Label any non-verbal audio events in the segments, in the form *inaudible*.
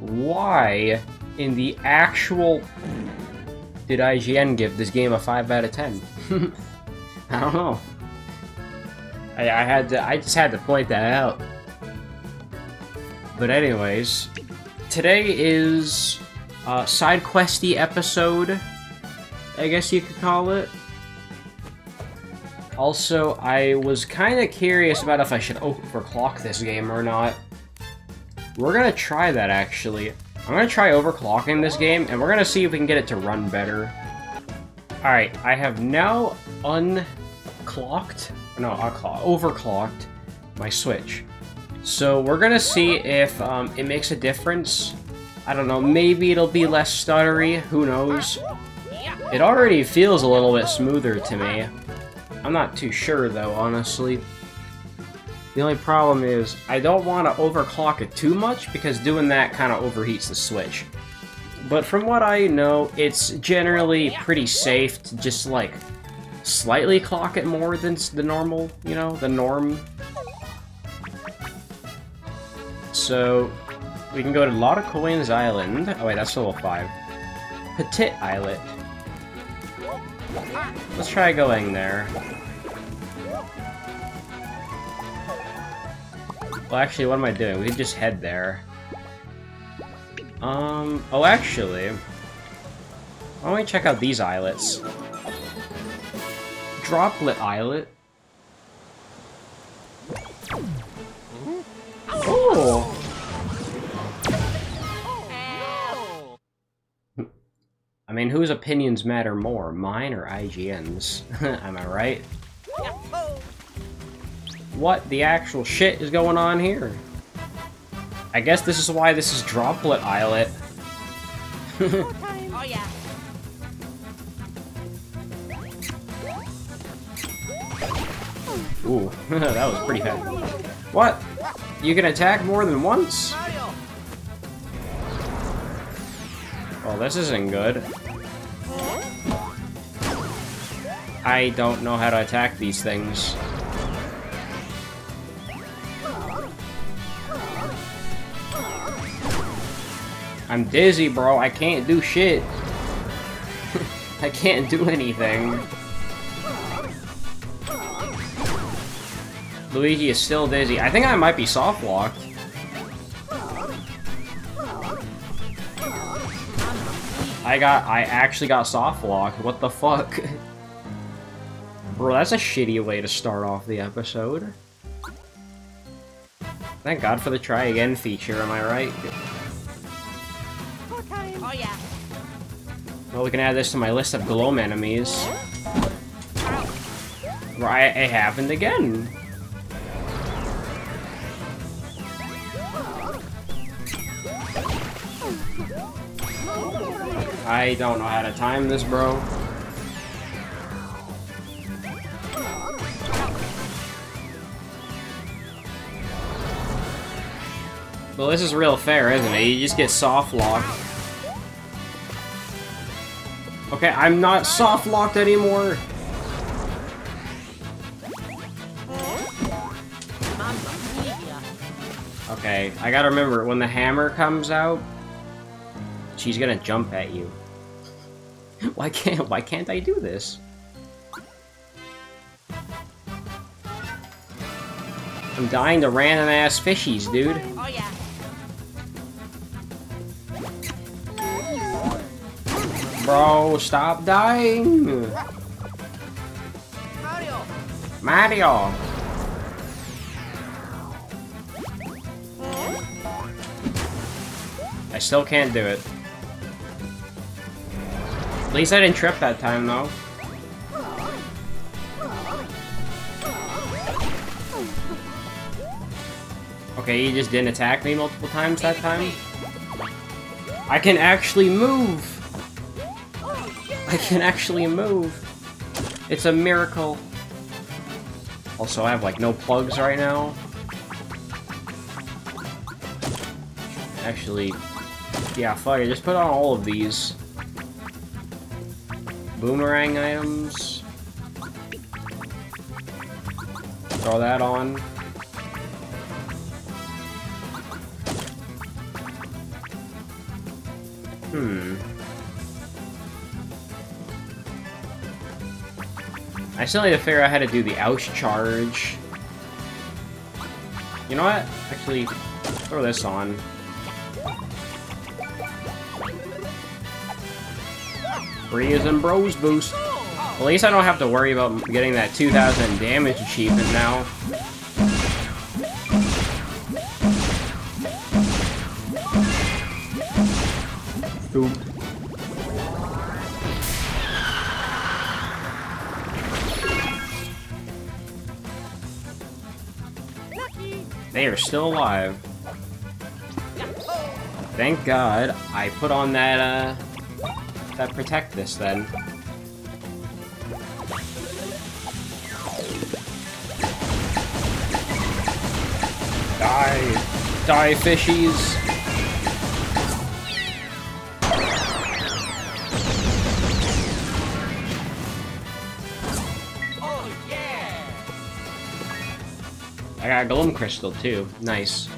why in the actual did IGN give this game a 5 out of 10? *laughs* I don't know. I, I had to, I just had to point that out. But anyways, today is a side questy episode, I guess you could call it. Also, I was kind of curious about if I should overclock this game or not. We're gonna try that, actually. I'm gonna try overclocking this game, and we're gonna see if we can get it to run better. Alright, I have now unclocked, no, overclocked my Switch. So we're gonna see if um, it makes a difference. I don't know, maybe it'll be less stuttery, who knows. It already feels a little bit smoother to me. I'm not too sure though, honestly. The only problem is, I don't want to overclock it too much, because doing that kind of overheats the Switch. But from what I know, it's generally pretty safe to just, like, slightly clock it more than the normal, you know, the norm. So, we can go to Lot of Coins Island. Oh wait, that's level 5. Petit Islet. Let's try going there. Well, actually, what am I doing? We can just head there. Um, oh, actually... Why don't we check out these islets? Droplet Islet. Oh! I mean, whose opinions matter more, mine or IGN's? *laughs* Am I right? What the actual shit is going on here? I guess this is why this is Droplet Islet. *laughs* oh, yeah. Ooh, *laughs* that was pretty heavy. What? You can attack more than once? Oh, this isn't good. I don't know how to attack these things. I'm dizzy, bro. I can't do shit. *laughs* I can't do anything. Luigi is still dizzy. I think I might be soft locked. I got- I actually got soft locked. What the fuck? *laughs* Bro, that's a shitty way to start off the episode. Thank god for the try again feature, am I right? Oh yeah. Well, we can add this to my list of Glohm enemies. Right, it happened again. I don't know how to time this, bro. Well, this is real fair, isn't it? You just get soft locked. Okay, I'm not soft locked anymore. Okay, I gotta remember, when the hammer comes out, she's gonna jump at you. *laughs* why can't why can't I do this? I'm dying to random ass fishies, dude. Oh yeah. Bro, stop dying! Mario! Mario! I still can't do it. At least I didn't trip that time, though. Okay, he just didn't attack me multiple times that time? I can actually move! I can actually move. It's a miracle. Also, I have, like, no plugs right now. Actually, yeah, fuck it. Just put on all of these. Boomerang items. Throw that on. I still need to figure out how to do the ouch charge. You know what? Actually, throw this on. Breeze and Bros boost. At least I don't have to worry about getting that 2000 damage achievement now. Still alive. Thank God I put on that, uh, that protect this then. Die! Die, fishies! Got a Gloom Crystal too. Nice.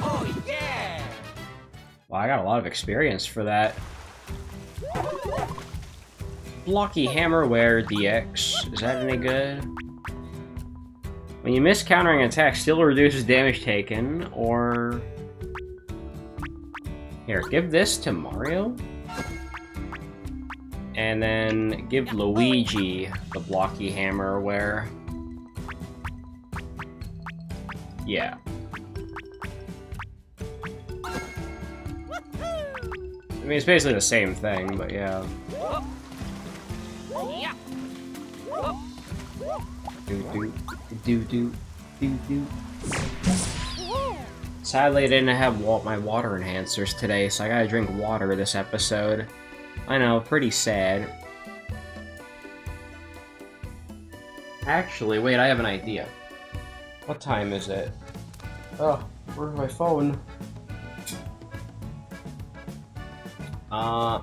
Oh yeah! Well, I got a lot of experience for that. Blocky Hammerware DX. Is that any good? When you miss countering attack, still reduces damage taken, or... Here, give this to Mario? And then give Luigi the Blocky Hammerware. Yeah. I mean, it's basically the same thing, but yeah. Do do do do do do. Sadly, I didn't have my water enhancers today, so I gotta drink water this episode. I know, pretty sad. Actually, wait, I have an idea. What time is it? Oh, where's my phone? Uh,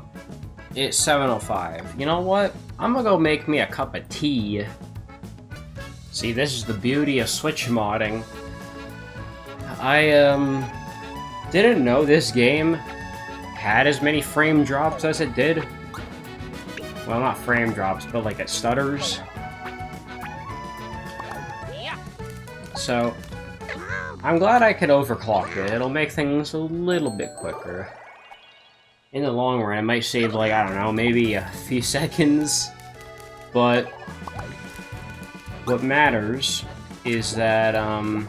it's 7.05. You know what? I'm gonna go make me a cup of tea. See, this is the beauty of Switch modding. I, um, didn't know this game had as many frame drops as it did. Well, not frame drops, but like it stutters. So, I'm glad I could overclock it. It'll make things a little bit quicker. In the long run, it might save, like, I don't know, maybe a few *laughs* seconds. But, what matters is that, um,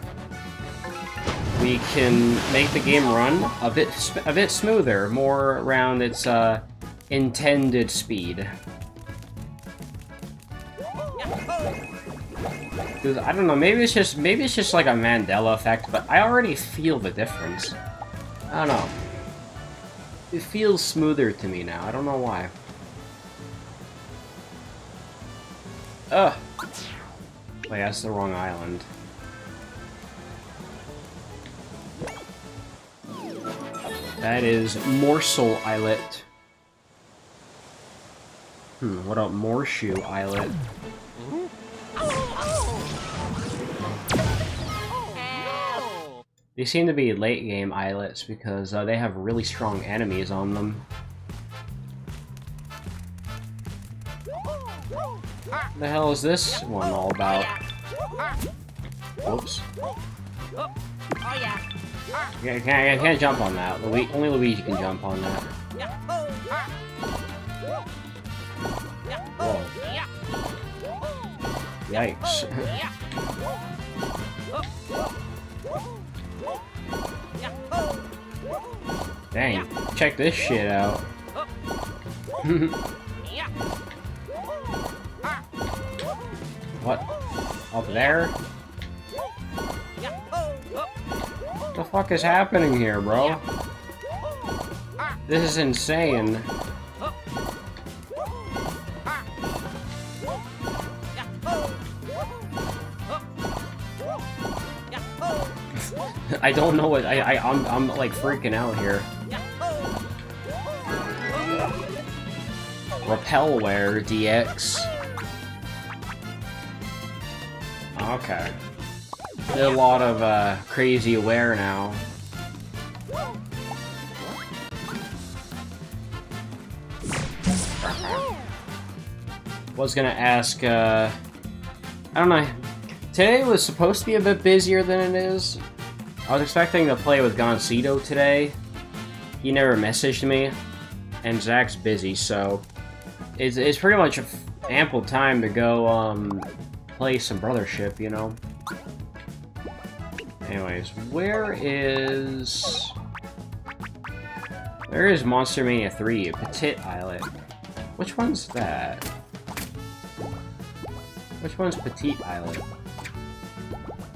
we can make the game run a bit, a bit smoother, more around its, uh, intended speed. Because I don't know, maybe it's just maybe it's just like a Mandela effect, but I already feel the difference. I don't know. It feels smoother to me now. I don't know why. Ugh. Wait, that's the wrong island. That is Morsel Islet. Hmm, what about Morshoe Islet? They seem to be late game islets because uh, they have really strong enemies on them. What the hell is this one all about? Oops. Oh yeah! I can't, I can't jump on that. Only Luigi can jump on that. Yikes. Dang, check this shit out. *laughs* what? Up there? What the fuck is happening here, bro? This is insane. I don't know what I, I I'm I'm like freaking out here. Repelware DX. Okay. There's a lot of uh, crazy aware now. Was gonna ask, uh... I don't know. Today was supposed to be a bit busier than it is. I was expecting to play with Goncito today. He never messaged me. And Zach's busy, so... It's, it's pretty much ample time to go, um... Play some Brothership, you know? Anyways, where is... Where is Monster Mania 3? Petit Islet. Which one's that? Which one's Petite Islet?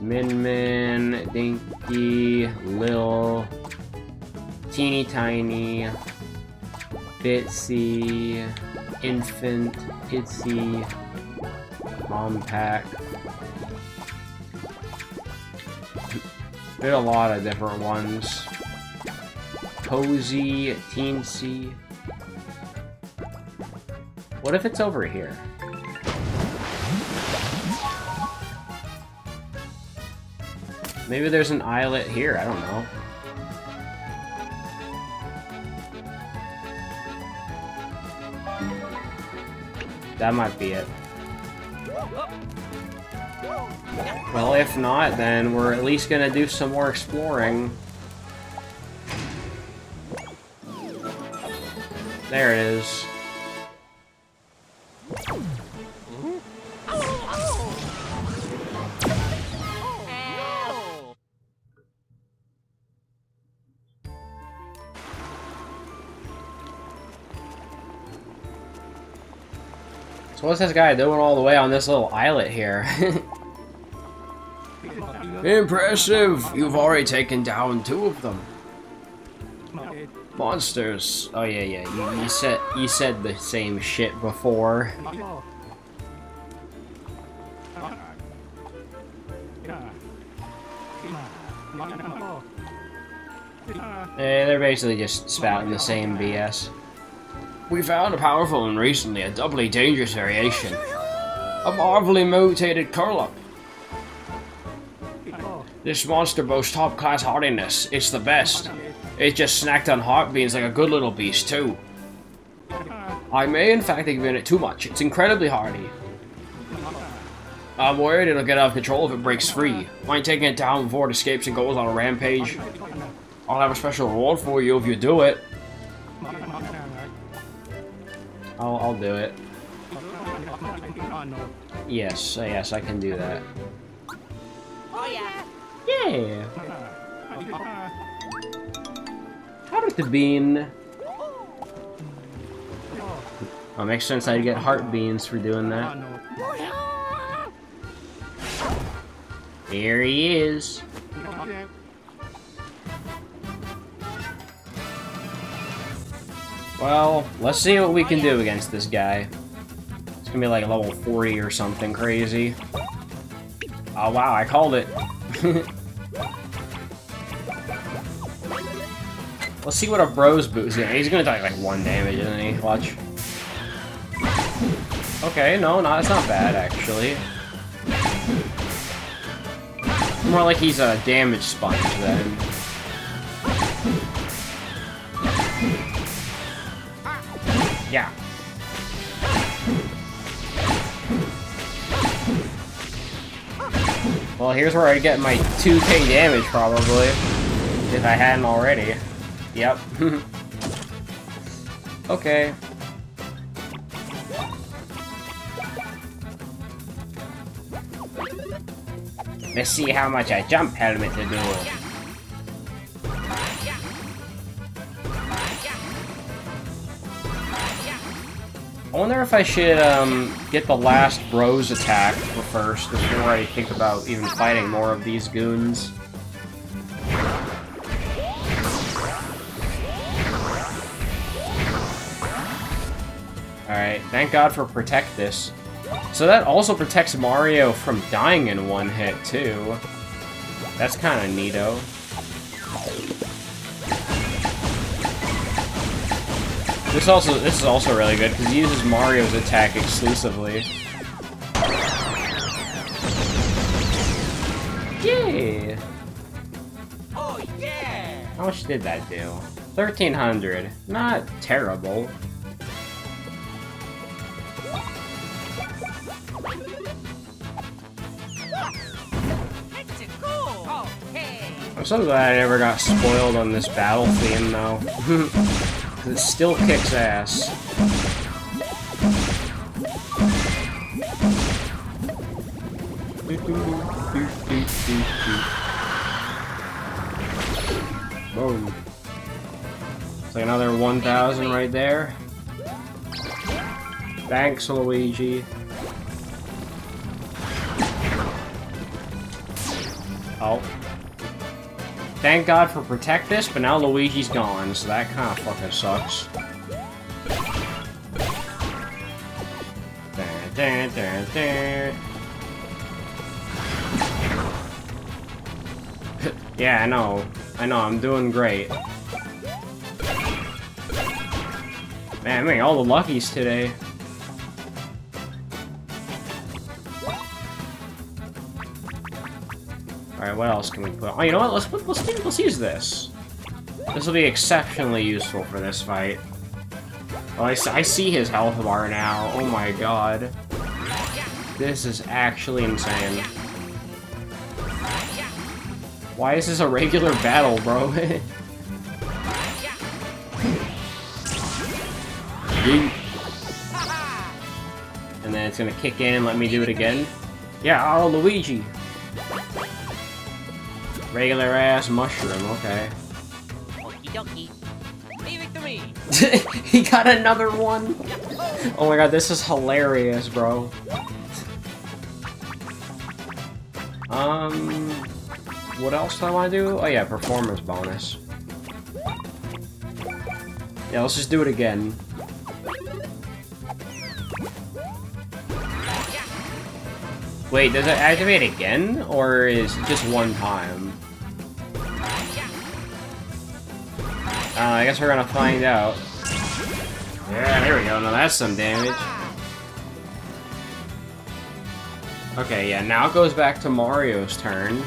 Min Min, Dinky, Lil, Teeny Tiny, Bitsy, Infant, Itsy, Mom Pack. There's a lot of different ones. Cozy, Teensy. What if it's over here? Maybe there's an islet here, I don't know. That might be it. Well, if not, then we're at least gonna do some more exploring. There it is. So what's this guy doing all the way on this little islet here? *laughs* Impressive! You've already taken down two of them. Monsters. Oh yeah, yeah. You, you said you said the same shit before. Eh, they're basically just spouting the same BS. We found a powerful and recently a doubly dangerous variation. A marvelly mutated curl-up. This monster boasts top-class hardiness. It's the best. It just snacked on heart beans like a good little beast, too. I may in fact have given it too much. It's incredibly hardy. I'm worried it'll get out of control if it breaks free. Mind taking it down before it escapes and goes on a rampage? I'll have a special reward for you if you do it. I'll, I'll do it. Yes, yes, I can do that. Oh yeah! Yeah! Heart bean. Oh, makes sense I'd get heart beans for doing that. Here he is. Oh, Well, let's see what we can do against this guy. It's gonna be like level 40 or something crazy. Oh wow, I called it. *laughs* let's see what a bro's boost is. He's gonna take like one damage, isn't he? Watch. Okay, no, not, it's not bad actually. More like he's a damage sponge then. Well, here's where I get my 2k damage, probably. If I hadn't already. Yep. *laughs* okay. Let's see how much I jump helmet to do. Wonder if I should um, get the last bros attack for first before I think about even fighting more of these goons. Alright, thank god for Protect This. So that also protects Mario from dying in one hit, too. That's kind of neato. This also this is also really good because he uses Mario's attack exclusively. Yay! Oh yeah! How much did that do? 1300. Not terrible. I'm so glad I never got spoiled on this battle theme, though. *laughs* it still kicks ass. Boom. It's like another 1,000 right there. Thanks, Luigi. Oh. Thank God for Protect This, but now Luigi's gone, so that kind of fucking sucks. *laughs* Yeah, I know. I know, I'm doing great. Man, I'm getting all the luckies today. Alright, what else can we put? Oh, you know what? Let's put, let's let's use this. This will be exceptionally useful for this fight. Oh, I, I see his health bar now. Oh my god. This is actually insane. Why is this a regular battle, bro? *laughs* and then it's gonna kick in and let me do it again. Yeah, oh, Luigi! Regular ass mushroom, okay. Okie dokie. Leave it to me. he got another one! Oh my god, this is hilarious, bro. Um, what else do I want to do? Oh yeah, performance bonus. Yeah, let's just do it again. Wait, does it activate again? Or is it just one time? Uh, I guess we're gonna find out. Yeah, there we go. Now that's some damage. Okay, yeah, now it goes back to Mario's turn.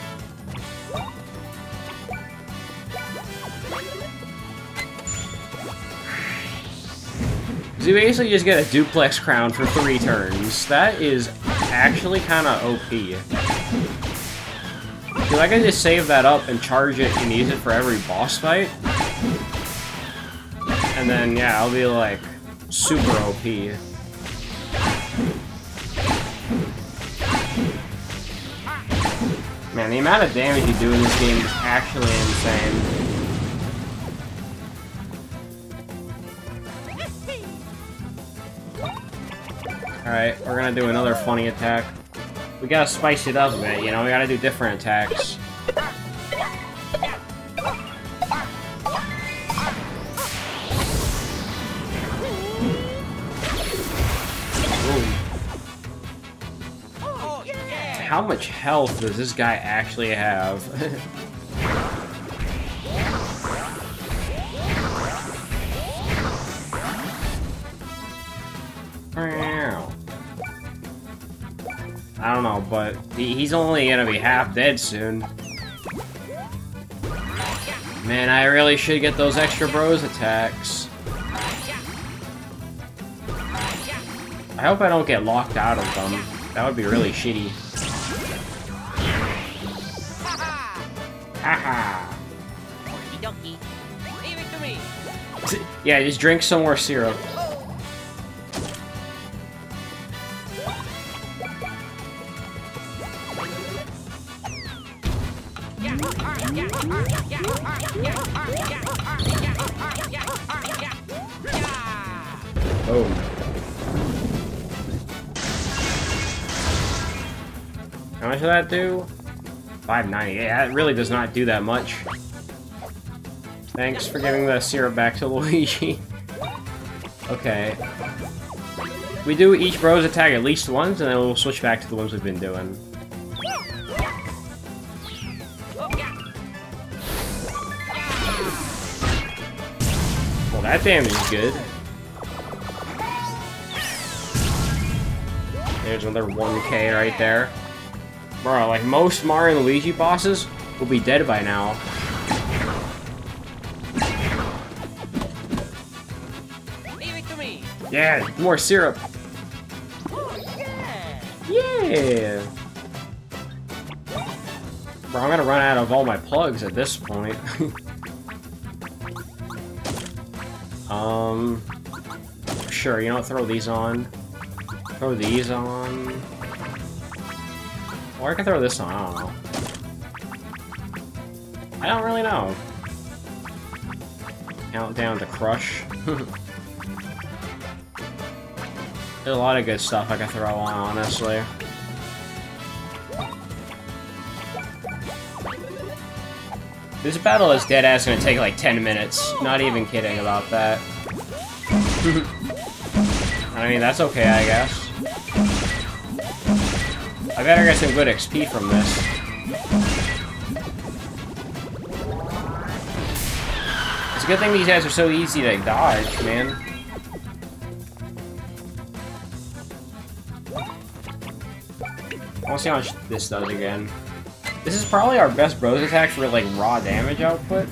So you basically just get a duplex crown for three turns. That is actually kind of OP. Because I can just save that up and charge it and use it for every boss fight. And then, yeah, I'll be like, super OP. Man, the amount of damage you do in this game is actually insane. Alright, we're gonna do another funny attack. We gotta spice it up a bit, you know? We gotta do different attacks. How much health does this guy actually have? *laughs* I don't know, but he- he's only gonna be half dead soon. Man, I really should get those extra bros attacks. I hope I don't get locked out of them. That would be really shitty. Yeah, just drink some more syrup. Oh. How much did that do? 590. Yeah, it really does not do that much. Thanks for giving the syrup back to *laughs* Luigi. okay. We do each bro's attack at least once, and then we'll switch back to the ones we've been doing. Well, that damage is good. There's another 1k right there. Bro, like most Mario and Luigi bosses will be dead by now. Yeah, more syrup. Oh, yeah. Yeah. Bro, I'm gonna run out of all my plugs at this point. *laughs* um... Sure, you know? Throw these on. Throw these on. Or I can throw this on, I don't know. I don't really know. Countdown to crush. *laughs* There's a lot of good stuff I can throw on, honestly. This battle is dead ass gonna take like 10 minutes. Not even kidding about that. *laughs* I mean, that's okay, I guess. I better get some good XP from this. It's a good thing these guys are so easy to dodge, man. To see how much this does again. This is probably our best bros attack for like raw damage output.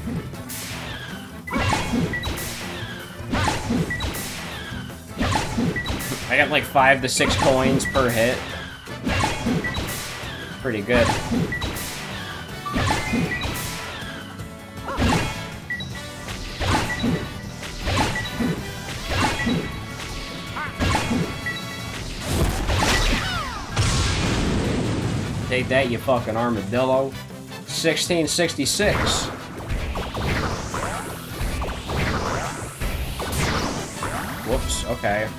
I got like five to six coins per hit. Pretty good. Take that, you fucking armadillo. 1666. Whoops, okay.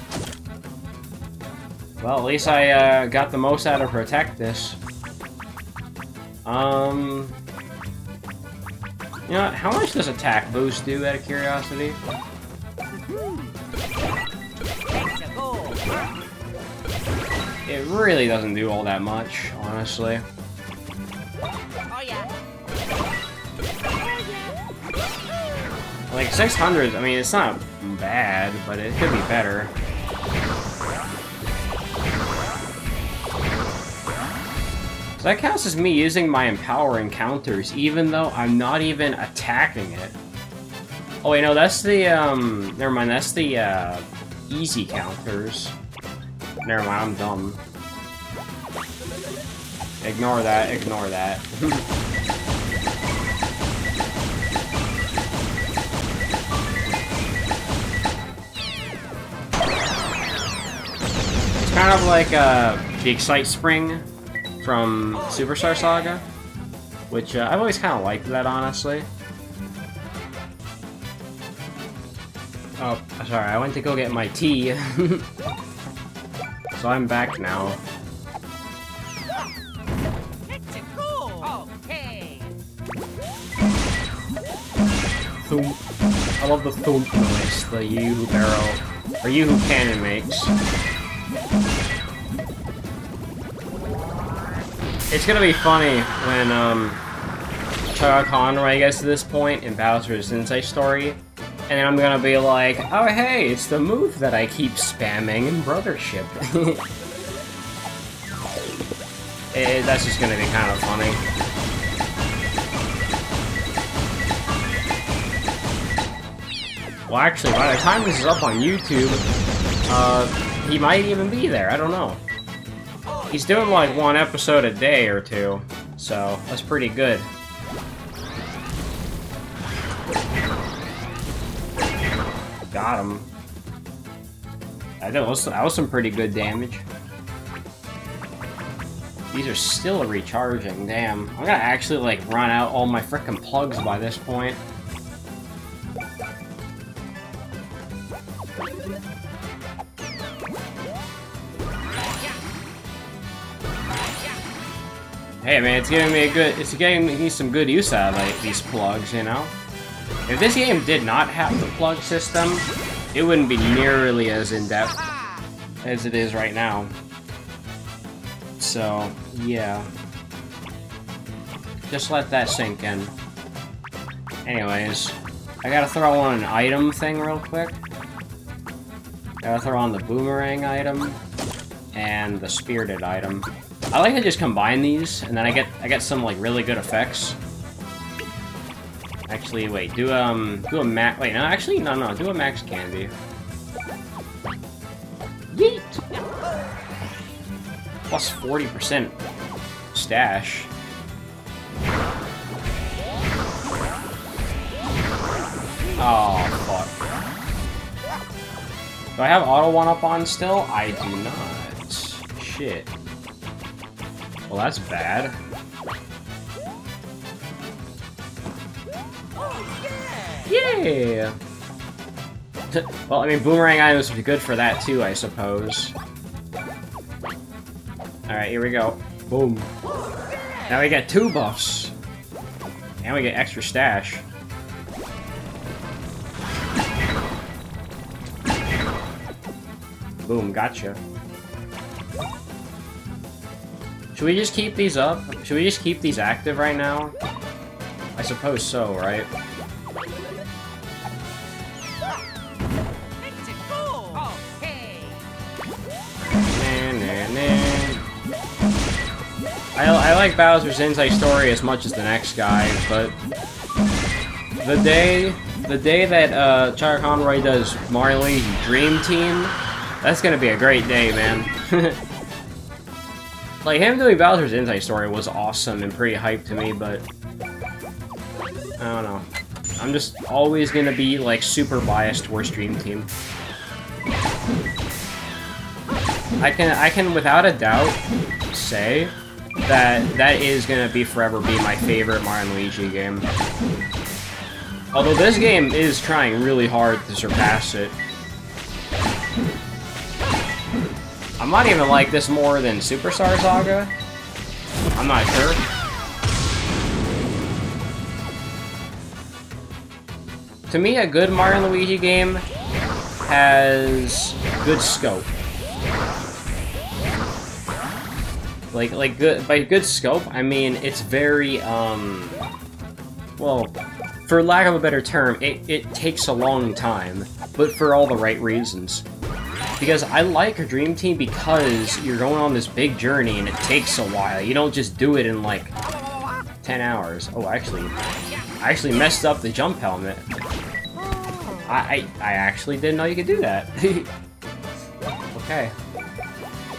Well, at least I uh, got the most out of Protect this. Um... You know, how much does attack boost do, out of curiosity? It really doesn't do all that much, honestly. Oh yeah. Like, 600, I mean, it's not bad, but it could be better. So that counts as me using my empowering counters, even though I'm not even attacking it. Oh wait, no, that's the, um, never mind, that's the, uh, easy counters. Never mind, I'm dumb. Ignore that, ignore that. *laughs* it's kind of like, uh, the Excite Spring from Superstar Saga, which uh, I've always kind of liked that, honestly. Oh, sorry, I went to go get my tea. *laughs* so I'm back now. I love the thump noise the Yoo-Hoo barrel, or Yoo-Hoo cannon makes. It's gonna be funny when, um, Chuggaaconroy gets to this point in Bowser's Inside Story, and then I'm gonna be like, oh hey, it's the move that I keep spamming in Brothership. *laughs* Eh, that's just gonna be kind of funny. Well, actually, by the time this is up on YouTube, uh, he might even be there. I don't know. He's doing like one episode a day or two, so that's pretty good. Got him. That was, that was some pretty good damage. These are still recharging, damn. I'm gonna actually like run out all my frickin' plugs by this point. Hey man, it's giving me a good, it's giving me some good use out of like, these plugs, you know? If this game did not have the plug system, it wouldn't be nearly as in-depth as it is right now. So, yeah. Just let that sink in. Anyways, I gotta throw on an item thing real quick. Gotta throw on the boomerang item and the spirited item. I like to just combine these, and then I get I get some like really good effects. Actually, wait, do, um, do a max, wait, no, actually, no, no, do a max candy. Yeet! Plus 40% stash. Oh, fuck. Do I have auto one-up on still? I do not. Shit. Well, that's bad. Yeah! well, I mean, boomerang items would be good for that too, I suppose. Alright, here we go. Boom. Now we get two buffs. And we get extra stash. Boom, gotcha. Should we just keep these up? Should we just keep these active right now? I suppose so, right? Nah. I, I like Bowser's Inside Story as much as the next guy, but the day the day that uh, Chuggaaconroy does and Dream Team, that's gonna be a great day, man. *laughs* like him doing Bowser's Inside Story was awesome and pretty hyped to me, but I don't know. I'm just always gonna be like super biased towards Dream Team. I can I can without a doubt say that that is gonna be forever be my favorite Mario Luigi game. Although this game is trying really hard to surpass it. I might even like this more than Superstar Saga. I'm not sure. To me, a good Mario Luigi game has good scope. Like, like good by good scope, I mean it's very um, well, for lack of a better term, it it takes a long time, but for all the right reasons. Because I like a Dream Team because you're going on this big journey and it takes a while. You don't just do it in like 10 hours. Oh, actually, I actually messed up the jump helmet. I, I, I actually didn't know you could do that. *laughs* okay.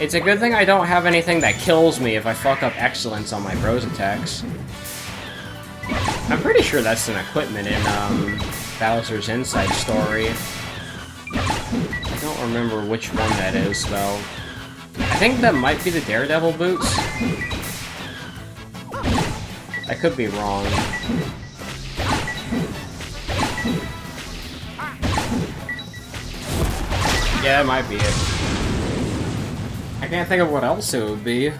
It's a good thing I don't have anything that kills me if I fuck up excellence on my bros attacks. I'm pretty sure that's an equipment in um, Bowser's Inside Story. I don't remember which one that is, though. I think that might be the Daredevil boots. I could be wrong. Yeah, it might be it. I can't think of what else it would be.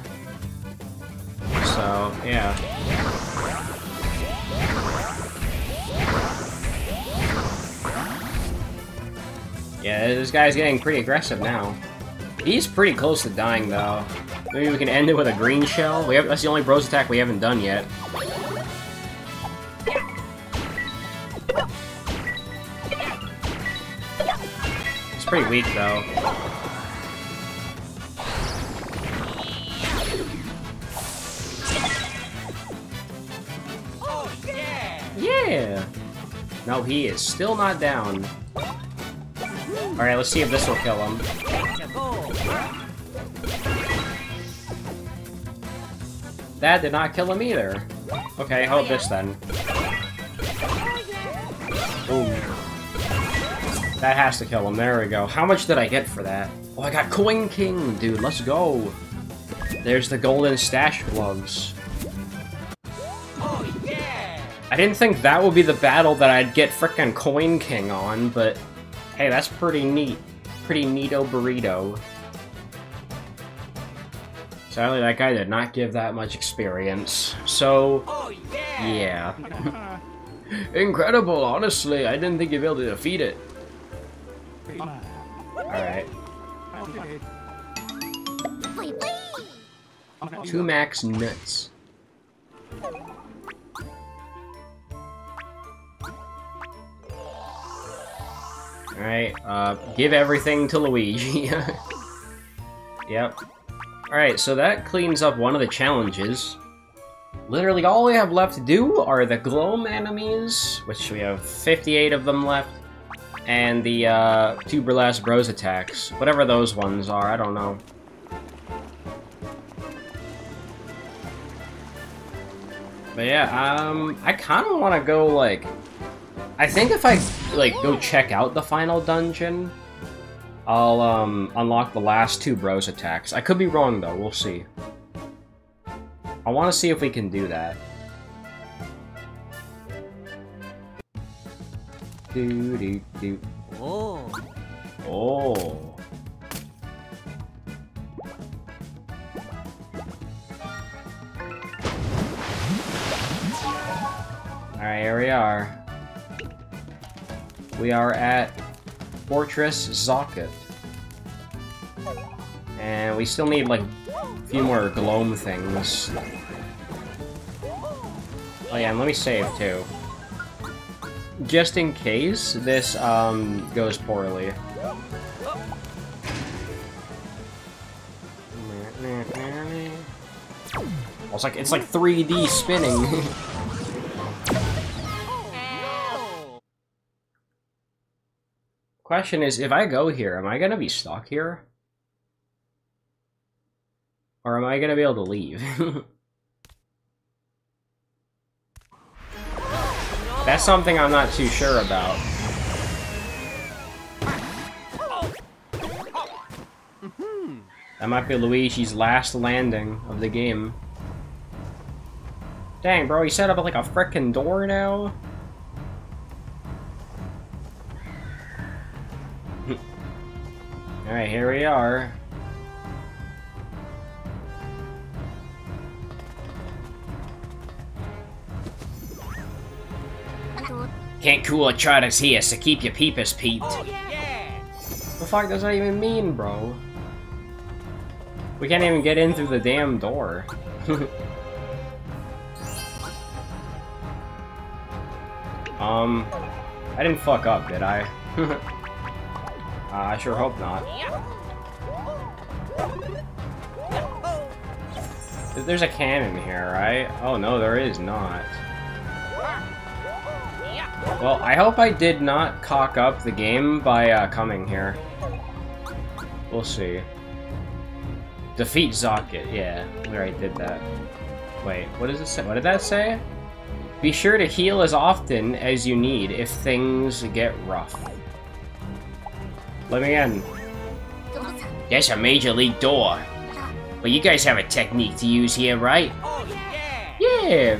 So, yeah. Yeah, this guy's getting pretty aggressive now. He's pretty close to dying, though. Maybe we can end it with a green shell? We have, that's the only bros attack we haven't done yet. It's pretty weak, though. Yeah. No, he is still not down. Alright, let's see if this will kill him. That did not kill him either. Okay, hold this then. Boom. That has to kill him. There we go. How much did I get for that? Oh, I got Coin King, dude. Let's go. There's the golden stash gloves. I didn't think that would be the battle that I'd get frickin' Coin King on, but hey, that's pretty neat. Pretty neato burrito. Sadly, that guy did not give that much experience. So, Oh yeah. yeah. *laughs* Incredible, honestly. I didn't think you'd be able to defeat it. Alright. Two max nuts. Alright, uh, give everything to Luigi. *laughs* yep. Alright, so that cleans up one of the challenges. Literally all we have left to do are the Glohm enemies, which we have 58 of them left, and the uh, two Burlesque Bros attacks. Whatever those ones are, I don't know. But yeah, um, I kind of want to go, like, I think if I, like, go check out the final dungeon, I'll, um, unlock the last two bros attacks. I could be wrong, though. We'll see. I want to see if we can do that. Do, do, do. Oh. Oh. Alright, here we are. We are at Fortress Zokket. And we still need, like, a few more Glohm things. Oh yeah, and let me save, too. Just in case this, um, goes poorly. It's like it's like 3D spinning. *laughs* Question is, if I go here, am I gonna be stuck here? Or am I gonna be able to leave? *laughs* That's something I'm not too sure about. That might be Luigi's last landing of the game. Dang, bro, he set up like a frickin' door now? Alright, here we are. Can't cool a Trotus here, so keep your peepers peeped. Yeah. The fuck does that even mean, bro? We can't even get in through the damn door. *laughs* um, I didn't fuck up, did I? *laughs* uh, I sure hope not. There's a cannon here, right? Oh no, there is not. Well, I hope I did not cock up the game by uh, coming here. We'll see. Defeat Zokket, yeah, we already did that. Wait, what does it say? What did that say? Be sure to heal as often as you need if things get rough. Let me in. That's a major league door. But you guys have a technique to use here, right? Oh yeah. Yeah.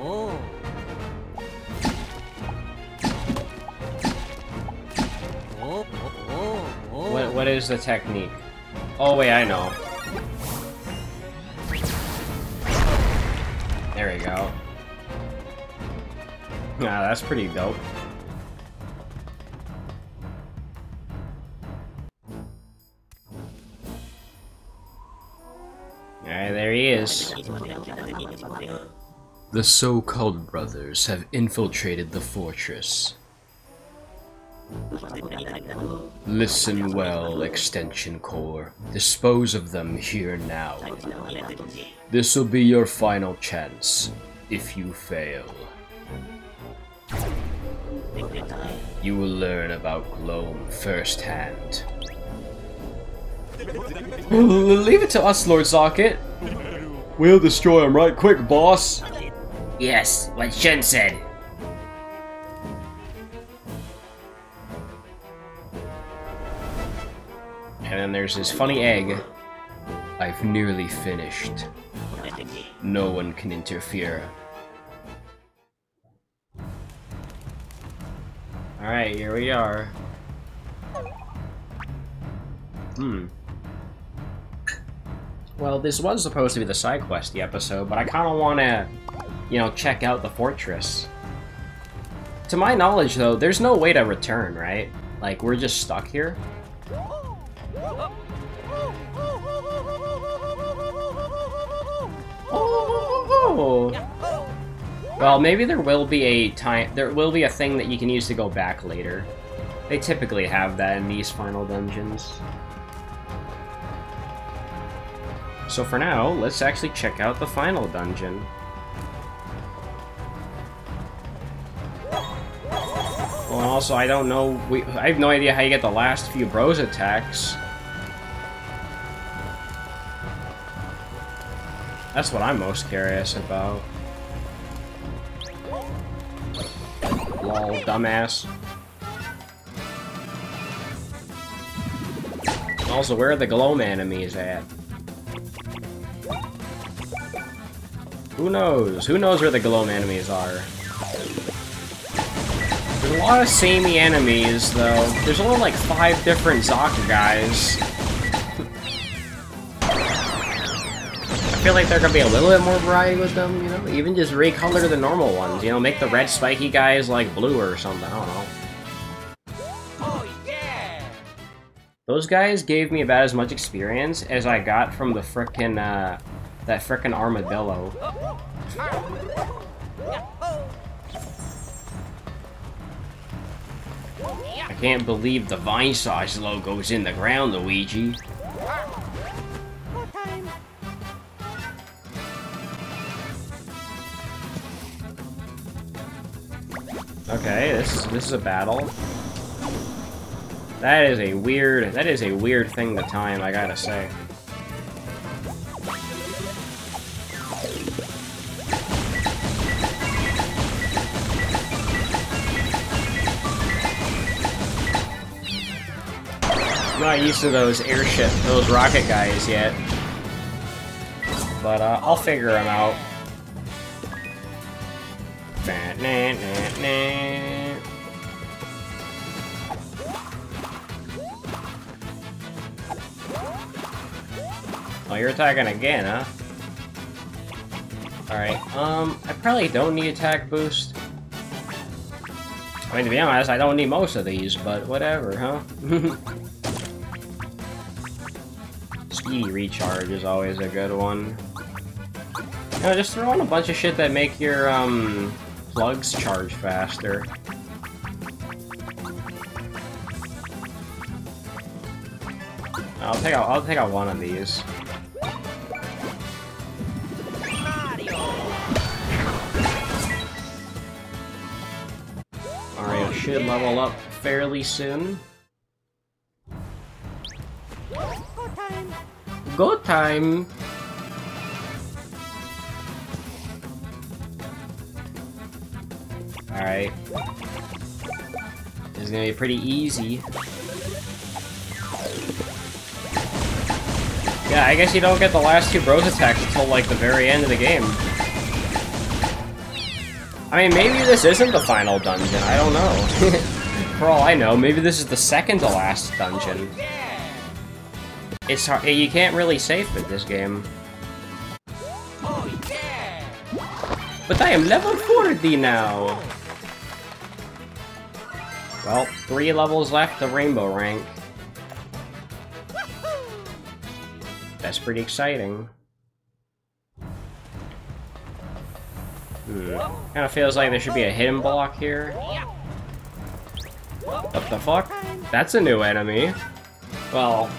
Oh. Oh. What, what is the technique? Oh, wait, I know. There we go. Nah, that's pretty dope. Alright, there he is. The so-called brothers have infiltrated the fortress. Listen well, Extension Corps. Dispose of them here now. This'll be your final chance, if you fail. You will learn about Glohm firsthand. Leave it to us, Lord Zokket. We'll destroy him right quick, boss. Yes, what Shen said. And then there's this funny egg. I've nearly finished. No one can interfere. Alright, here we are. Hmm. Well, this was supposed to be the side questy episode, but I kind of want to, you know, check out the fortress. To my knowledge, though, there's no way to return, right? Like, we're just stuck here. Oh. Well, maybe there will be a time. There will be a thing that you can use to go back later. They typically have that in these final dungeons. So for now, let's actually check out the final dungeon. Well, and also, I don't know... We, I have no idea how you get the last few bros attacks. That's what I'm most curious about. Lol, dumbass. Also, where are the Glohm enemies at? Who knows? Who knows where the Glohm enemies are? There's a lot of samey enemies, though. There's only like five different Zaka guys. I feel like there could be a little bit more variety with them, you know? Even just recolor the normal ones, you know? Make the red spiky guys like blue or something, I don't know. Those guys gave me about as much experience as I got from the frickin', uh, that frickin' armadillo. I can't believe the Vine Vinesauce logo's in the ground, Luigi. Okay, this is this is a battle. That is a weird that is a weird thing to time, I gotta say. Not used to those airship, those rocket guys yet. But uh, I'll figure them out. Oh, you're attacking again, huh? Alright, um, I probably don't need attack boost. I mean, to be honest, I don't need most of these, but whatever, huh? *laughs* Speedy recharge is always a good one. You know, just throw on a bunch of shit that make your, um, plugs charge faster. I'll take out, I'll take out one of these. Mario should level up fairly soon. Go time! Alright. This is gonna be pretty easy. Yeah, I guess you don't get the last two bros attacks until like the very end of the game. I mean, maybe this isn't the final dungeon, I don't know. *laughs* For all I know, maybe this is the second to last dungeon. It's hard, you can't really save with this game. Oh yeah! But I am level 40 now! Well, three levels left to rainbow rank. That's pretty exciting. Hmm. Kinda feels like there should be a hidden block here. What the fuck? That's a new enemy. Well,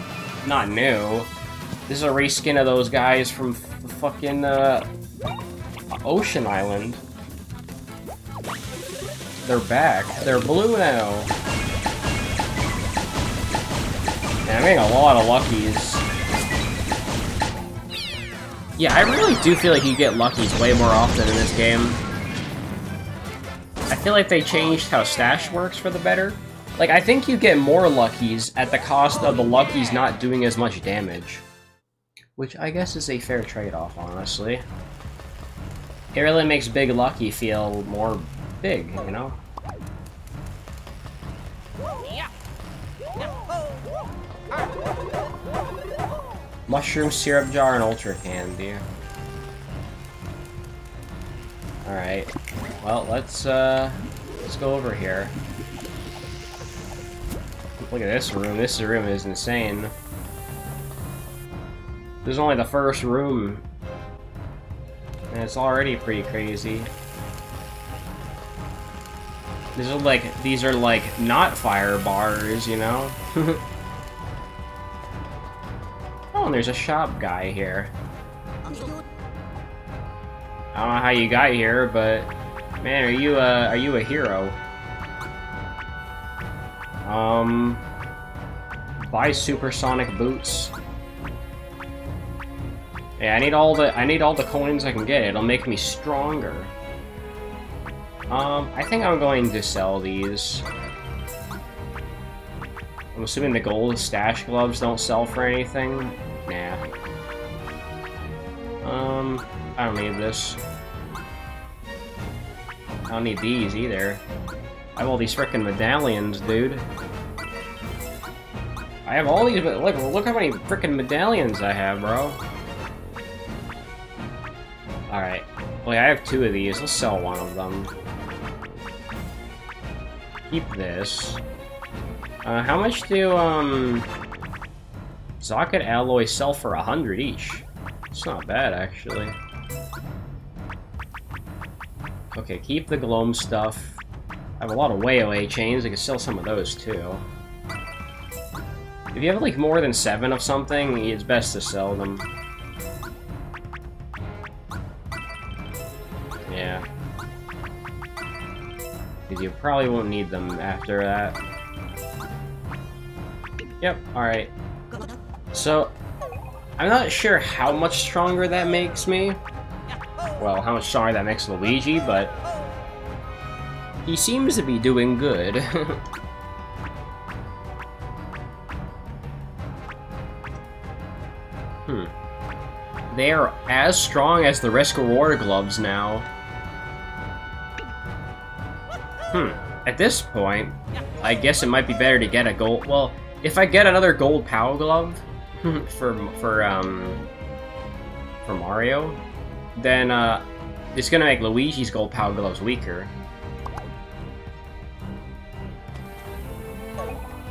not new. This is a reskin of those guys from fucking, uh, Ocean Island. They're back. They're blue now. Man, I'm getting a lot of luckies. Yeah, I really do feel like you get luckies way more often in this game. I feel like they changed how stash works for the better. Like, I think you get more luckies at the cost of the luckies not doing as much damage. Which I guess is a fair trade-off, honestly. It really makes Big Lucky feel more big, you know? Mushroom syrup jar and ultra candy. Alright. Well, let's, uh, let's go over here. Look at this room. This room is insane. This is only the first room. And it's already pretty crazy. These are like, these are like not fire bars, you know? *laughs* oh, and there's a shop guy here. I don't know how you got here, but man, are you a are you a hero? Um, buy supersonic boots. Yeah, I need all the I need all the coins I can get. It'll make me stronger. Um, I think I'm going to sell these. I'm assuming the gold stash gloves don't sell for anything. Nah. Um, I don't need this. I don't need these either. I have all these frickin' medallions, dude. I have all these, but look, look how many freaking medallions I have, bro. Alright. Wait, I have two of these. Let's sell one of them. Keep this. Uh, how much do, um... Zokket alloy sell for a hundred each? It's not bad, actually. Okay, keep the Glohm stuff. I have a lot of way chains. I can sell some of those, too. If you have, like, more than seven of something, it's best to sell them. Yeah. Because you probably won't need them after that. Yep, alright. So, I'm not sure how much stronger that makes me. Well, how much stronger that makes Luigi, but... He seems to be doing good. *laughs* They are as strong as the Risk Reward gloves now. Hmm. At this point, I guess it might be better to get a gold... Well, if I get another gold Power Glove *laughs* for, for, um... For Mario, then, uh... It's gonna make Luigi's gold Power Gloves weaker.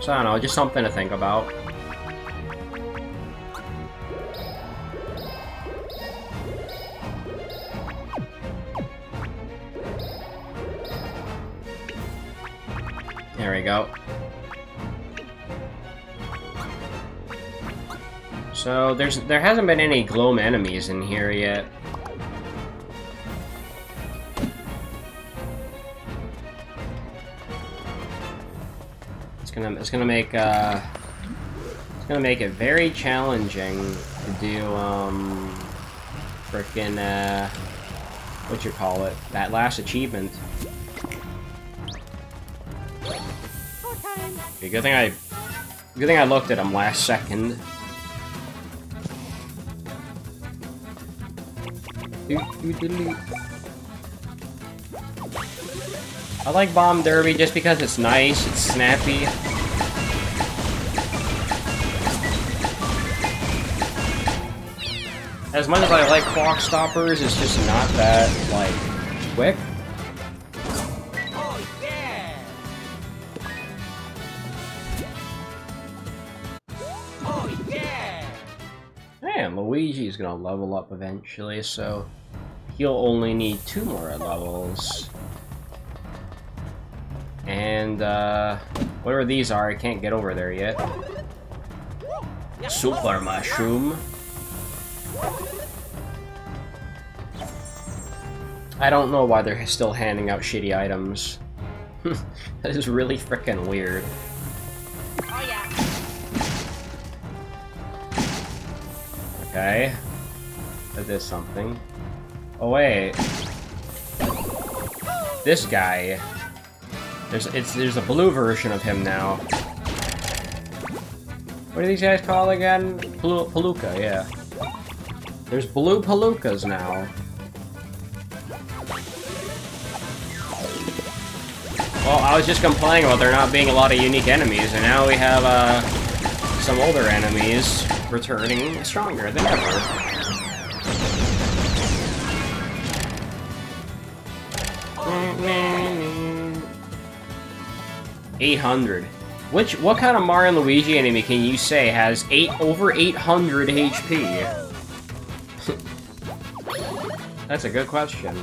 So I don't know, just something to think about. There we go. So there's there hasn't been any Glohm enemies in here yet. It's gonna it's gonna make uh it's gonna make it very challenging to do um frickin' uh what you call it that last achievement. Okay, good thing I good thing I looked at him last second. I like Bomb Derby just because it's nice, it's snappy. As much as I like Clock Stoppers, it's just not that, like, quick. Man, Luigi's gonna level up eventually, so he'll only need two more levels. And, uh, whatever these are, I can't get over there yet. Super Mushroom. I don't know why they're still handing out shitty items. *laughs* that is really freaking weird. Okay. That did something. Oh wait. This guy. There's it's there's a blue version of him now. What are these guys called again? Pal Palooka, yeah. There's blue Palookas now. Well, I was just complaining about there not being a lot of unique enemies, and now we have, uh, some older enemies returning stronger than ever. Eight hundred. Which what kind of Mario and Luigi enemy can you say has eight over eight hundred HP? *laughs* That's a good question.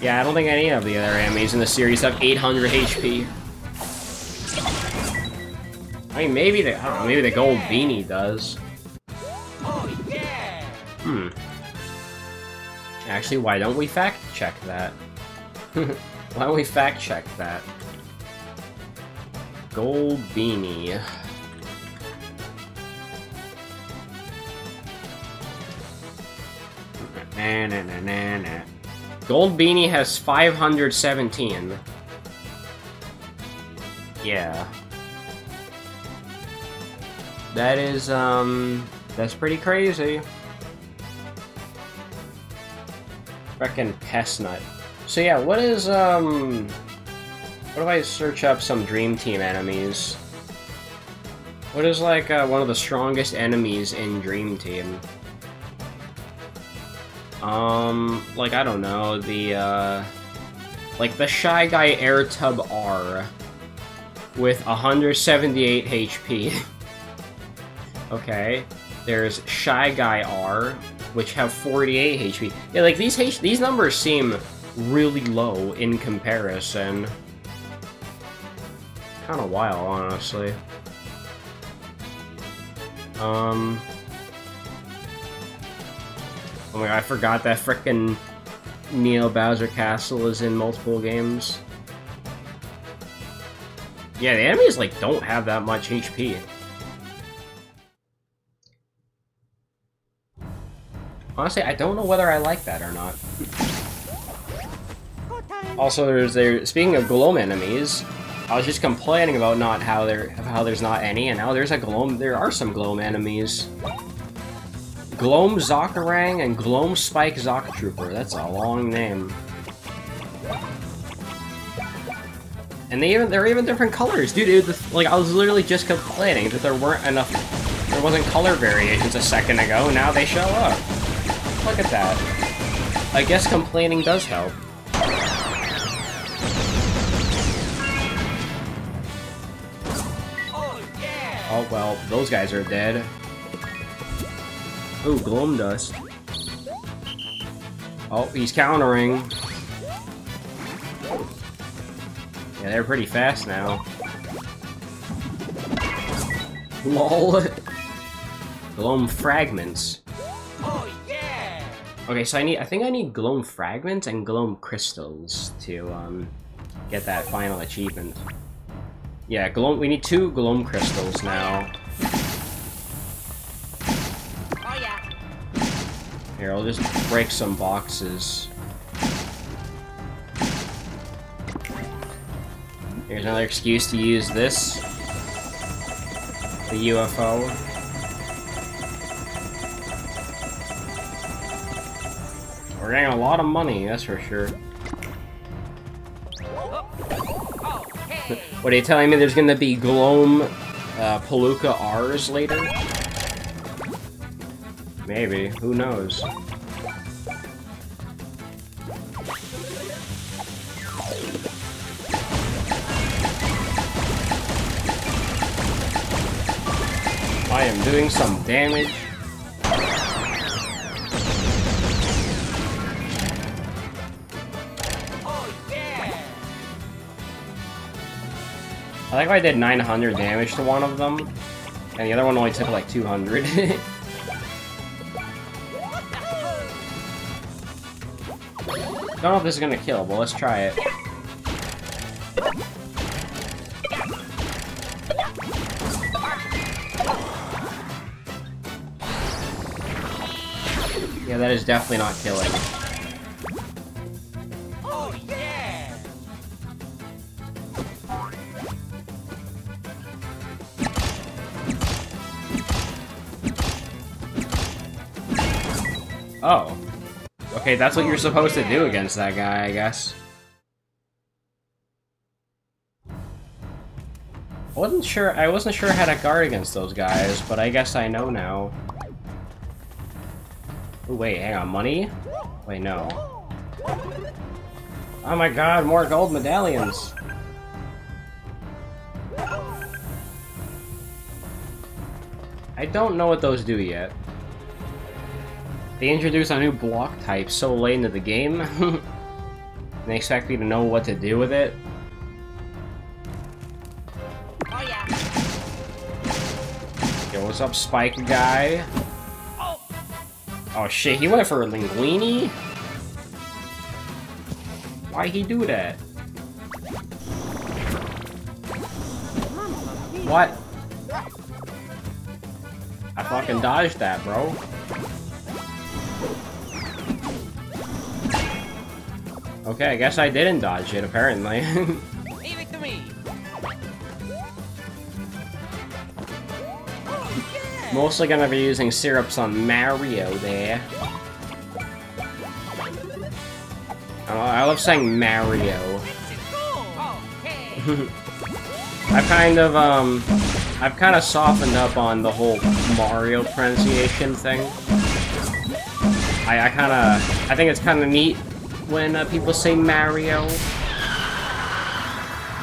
Yeah, I don't think any of the other enemies in the series have 800 HP. I mean, maybe the I don't know, maybe the gold beanie does. Oh, yeah! Hmm. Actually, why don't we fact check that? *laughs* why don't we fact check that? Gold beanie. Na, na, na. Gold Beanie has 517. Yeah. That is, um, that's pretty crazy. Frickin' Pestnut. So yeah, what is, um, what if I search up some Dream Team enemies? What is, like, uh, one of the strongest enemies in Dream Team? Um, like, I don't know, the, uh, like the Shy Guy Air Tub R with 178 HP. *laughs* okay, there's Shy Guy R, which have 48 HP. Yeah, like, these H these numbers seem really low in comparison. Kinda wild, honestly. Um... Oh my god, I forgot that frickin' Neo Bowser Castle is in multiple games. Yeah, the enemies, like, don't have that much HP. Honestly, I don't know whether I like that or not. Also, there's there. Speaking of gloom enemies, I was just complaining about not how there how there's not any, and now there's a gloom. There are some gloom enemies. Glohm Zokarang and Glohm Spike Zoc Trooper. That's a long name. And they even they're even different colors, dude. It, like I was literally just complaining that there weren't enough, there wasn't color variations a second ago. Now they show up. Look at that. I guess complaining does help. Oh well, those guys are dead. Ooh, Gloom Dust. Oh, he's countering. Yeah, they're pretty fast now. LOL. *laughs* Glohm Fragments. Oh yeah! Okay, so I need- I think I need Gloom Fragments and Gloom Crystals to, um, get that final achievement. Yeah, Gloom- we need two Gloom Crystals now. Here, I'll just break some boxes. Here's another excuse to use this. The UFO. We're getting a lot of money, that's for sure. *laughs* What are you telling me there's gonna be Glohm uh, Palooka R's later? Maybe, who knows? I am doing some damage. I think I did 900 damage to one of them, and the other one only took like 200. *laughs* Don't know if this is gonna kill, but let's try it. Yeah, that is definitely not killing. Okay, that's what you're supposed to do against that guy, I guess. I wasn't sure- I wasn't sure how to guard against those guys, but I guess I know now. Ooh, wait, hang on, money? Wait, no. Oh my god, more gold medallions! I don't know what those do yet. They introduce a new block type so late into the game. and *laughs* they expect me to know what to do with it. Oh yeah! Yo, what's up, Spike guy? Oh! Oh shit, he went for a linguini? Why he do that? What? I fucking dodged that, bro. Okay, I guess I didn't dodge it, apparently. *laughs* Leave it to me. Mostly gonna be using syrups on Mario there. Oh, I love saying Mario. *laughs* I've kind of, um, I've kind of softened up on the whole Mario pronunciation thing. I, I kind of, I think it's kind of neat when uh, people say Mario.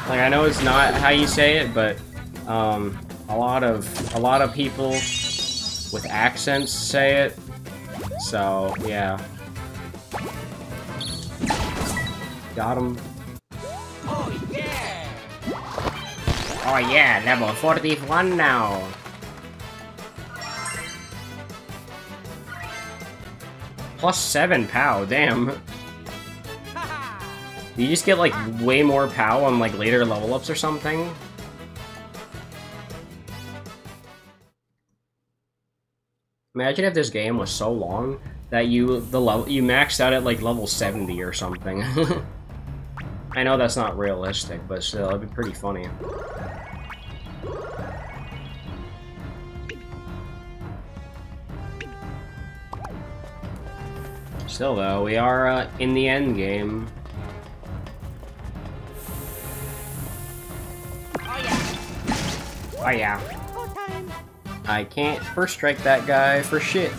Like, I know it's not how you say it, but, um, a lot of, a lot of people with accents say it. So, yeah. Got him. Oh yeah. Oh yeah, level 41 now. Plus 7 POW, damn. *laughs* Haha. You just get like way more POW on like later level ups or something? Imagine if this game was so long that you the level you maxed out at like level 70 or something. *laughs* I know that's not realistic, but still, it'd be pretty funny. Still, though, we are uh, in the end game. Oh yeah, I can't first strike that guy for shit.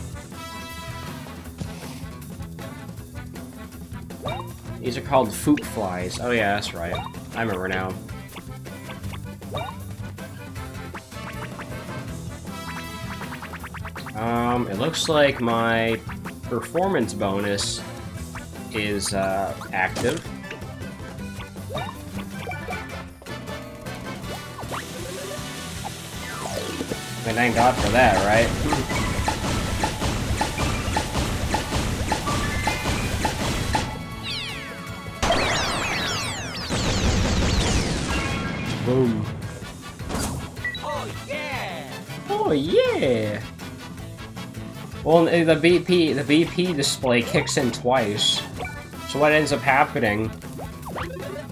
These are called foop flies. Oh yeah, that's right. I remember now. Um, it looks like my performance bonus is uh, active. I mean, thank God for that, right? Boom. Oh yeah. Oh yeah! Well, the BP, the BP display kicks in twice. So what ends up happening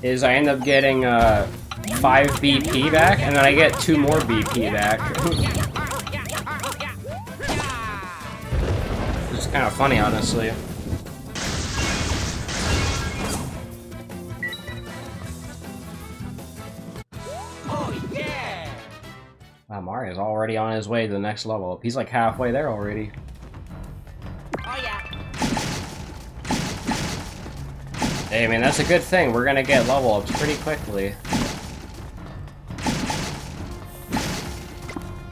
is I end up getting uh, 5 BP back, and then I get 2 more BP back. it's kind of funny, honestly. Oh. Wow, Mario's already on his way to the next level up. He's like halfway there already. Oh yeah. Hey, man, that's a good thing. We're gonna get level ups pretty quickly.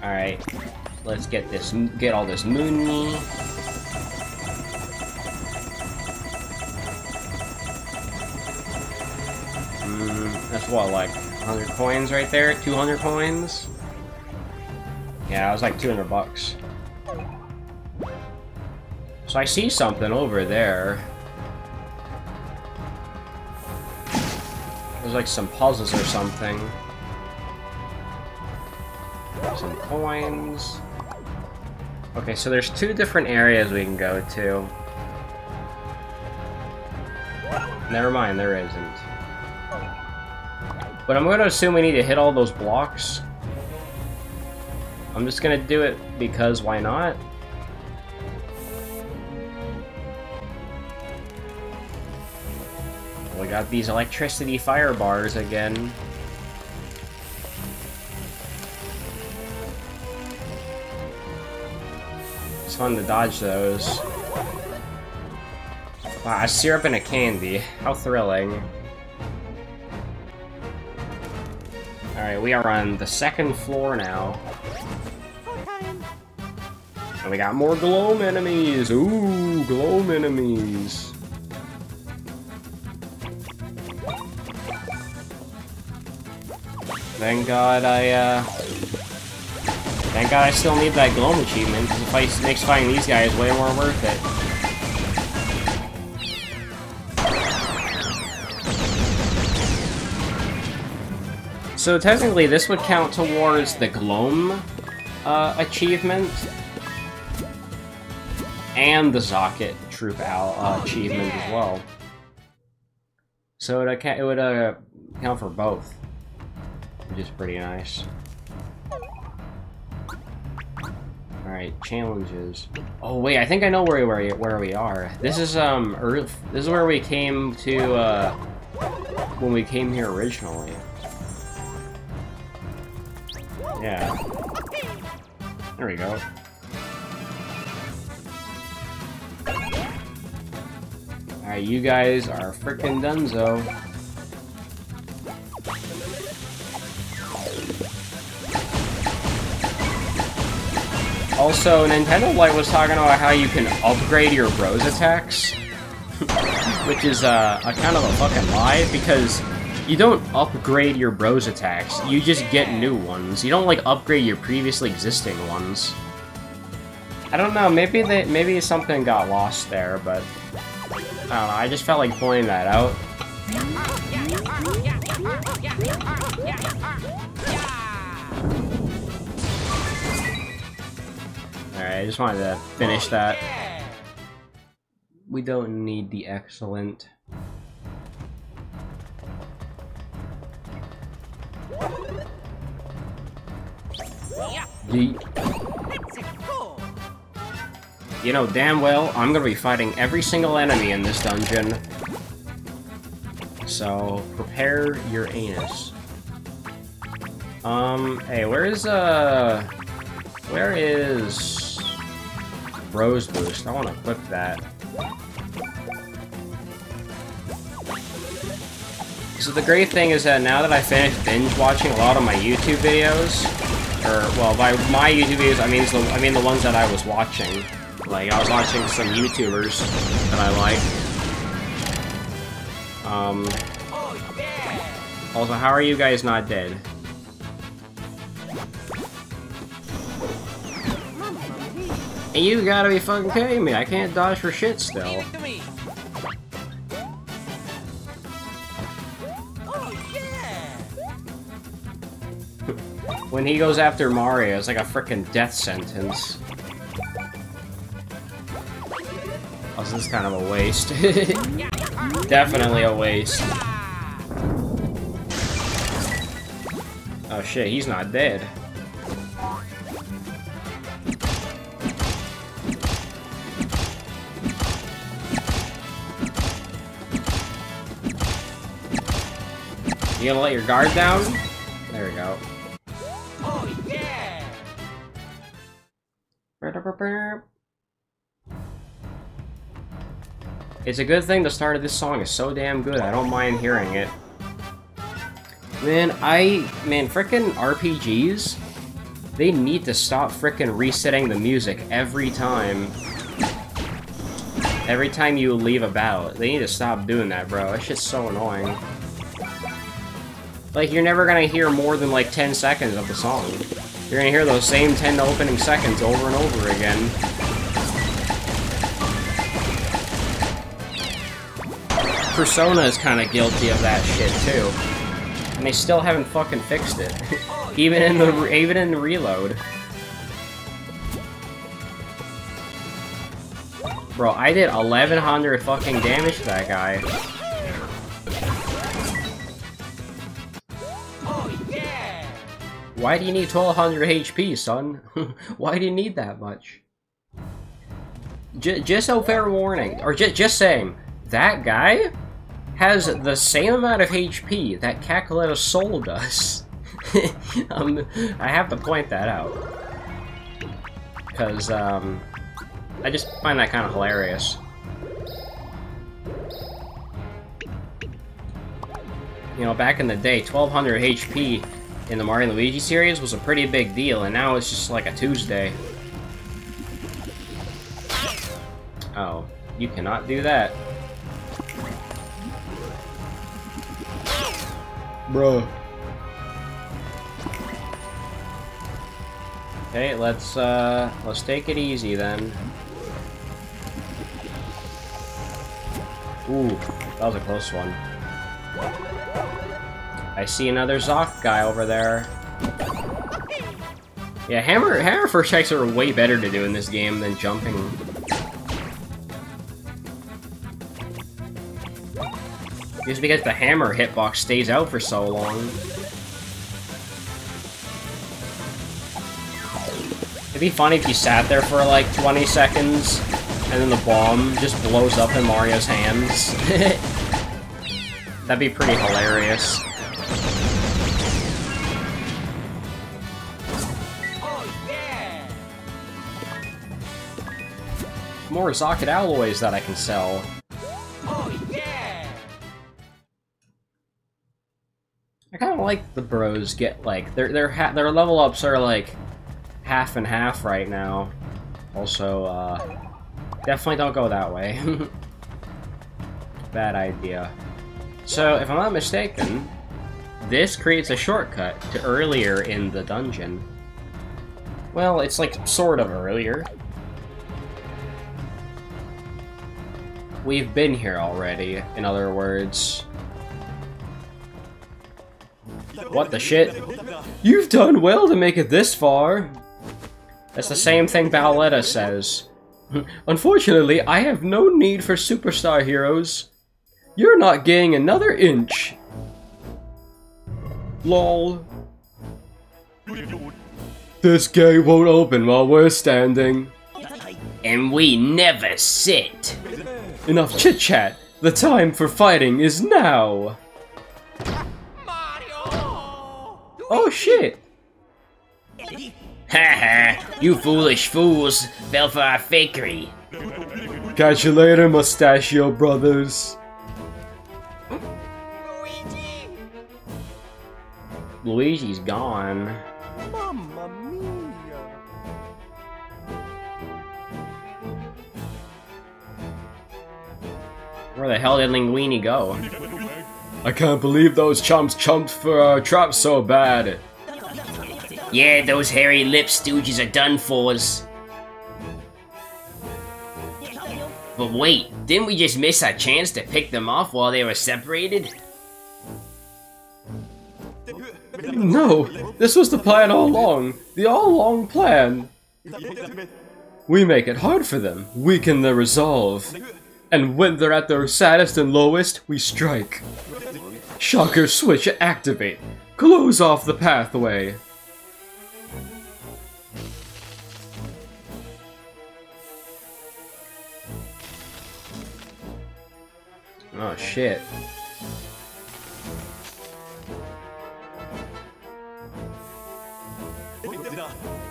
Alright. Let's get this, get all this moony. Mm, that's what, like 100 coins right there? 200 coins? Yeah, it was like 200 bucks. So I see something over there. There's like some puzzles or something. Some coins. Okay, so there's two different areas we can go to. Never mind, there isn't. But I'm gonna assume we need to hit all those blocks. I'm just gonna do it because why not? We got these electricity fire bars again. It's fun to dodge those. Wow, a syrup and a candy. How thrilling. Alright, we are on the second floor now. And we got more Glohm enemies! Ooh, Glohm enemies! Thank God I, uh... Thank God I still need that Glohm achievement, because it makes fighting these guys way more worth it. So technically, this would count towards the Glohm uh, achievement and the Zokket Troop Al uh, achievement as well. So it, it would uh, count for both, which is pretty nice. Alright, challenges. Oh wait, I think I know where where where we are. This is um, early, this is where we came to uh, when we came here originally. Yeah. There we go. Alright, you guys are freaking donezo. Also, Nintendo Life was talking about how you can upgrade your bros attacks. Which is uh, a kind of a fucking lie, because you don't upgrade your bros attacks, you just get new ones. You don't, like, upgrade your previously existing ones. I don't know, maybe they, maybe something got lost there, but... I don't know, I just felt like pointing that out. Alright, I just wanted to finish that. We don't need the excellent. Yeet. You know damn well I'm gonna be fighting every single enemy in this dungeon. So, prepare your anus. Um, hey, where is, uh... Where is... Rose Boost? I want to equip that. So the great thing is that now that I finished binge watching a lot of my YouTube videos, or well, by my YouTube videos I mean the I mean the ones that I was watching. Like I was watching some YouTubers that I like. Um. Also, how are you guys not dead? You gotta be fucking kidding me! I can't dodge for shit still. Oh, *laughs* when he goes after Mario, it's like a freaking death sentence. Oh, this is kind of a waste. *laughs* Definitely a waste. Oh shit, he's not dead. You gonna let your guard down? There we go. Oh yeah! It's a good thing the start of this song is so damn good, I don't mind hearing it. Man, I... Man, frickin' RPGs, they need to stop frickin' resetting the music every time. Every time you leave a battle. They need to stop doing that, bro. That shit's so annoying. Like, you're never gonna hear more than, like, 10 seconds of the song. You're gonna hear those same 10 opening seconds over and over again. Persona is kind of guilty of that shit, too. And they still haven't fucking fixed it. *laughs* even in the even in the reload. Bro, I did 1100 fucking damage to that guy. Why do you need 1200 HP, son? *laughs* Why do you need that much? J just a fair warning, or just saying, that guy has the same amount of HP that Cackletta's soul does. *laughs* um, I have to point that out. Because, um, I just find that kind of hilarious. You know, back in the day, 1200 HP in the Mario Luigi series was a pretty big deal, and now it's just like a Tuesday. Oh, you cannot do that. Bro. Okay, let's uh let's take it easy then. Ooh, that was a close one. I see another Zoc guy over there. Yeah, hammer hammer first strikes are way better to do in this game than jumping. Just because the hammer hitbox stays out for so long. It'd be funny if you sat there for like 20 seconds, and then the bomb just blows up in Mario's hands. *laughs* That'd be pretty hilarious. More Zokket alloys that I can sell. Oh yeah! I kind of like the bros get like their their ha their level ups are like half and half right now. Also, uh, definitely don't go that way. *laughs* Bad idea. So, if I'm not mistaken, this creates a shortcut to earlier in the dungeon. Well, it's like sort of earlier. We've been here already, in other words. What the shit? You've done well to make it this far! That's the same thing Bowletta says. *laughs* Unfortunately, I have no need for superstar heroes. You're not gaining another inch. Lol. This gate won't open while we're standing. And we never sit. Enough chit chat. The time for fighting is now. Mario! Oh shit. Haha, you foolish fools fell for our fakery. Catch you later, Mustachio Brothers. Luigi! Luigi's gone. Mamma Where the hell did Linguini go? I can't believe those chumps chumped for our trap so bad. Yeah, those hairy lip stooges are done fors. But wait, didn't we just miss our chance to pick them off while they were separated? No, this was the plan all along. The all along plan. We make it hard for them, weaken their resolve. And when they're at their saddest and lowest, we strike. Shocker switch activate. Close off the pathway. Oh shit.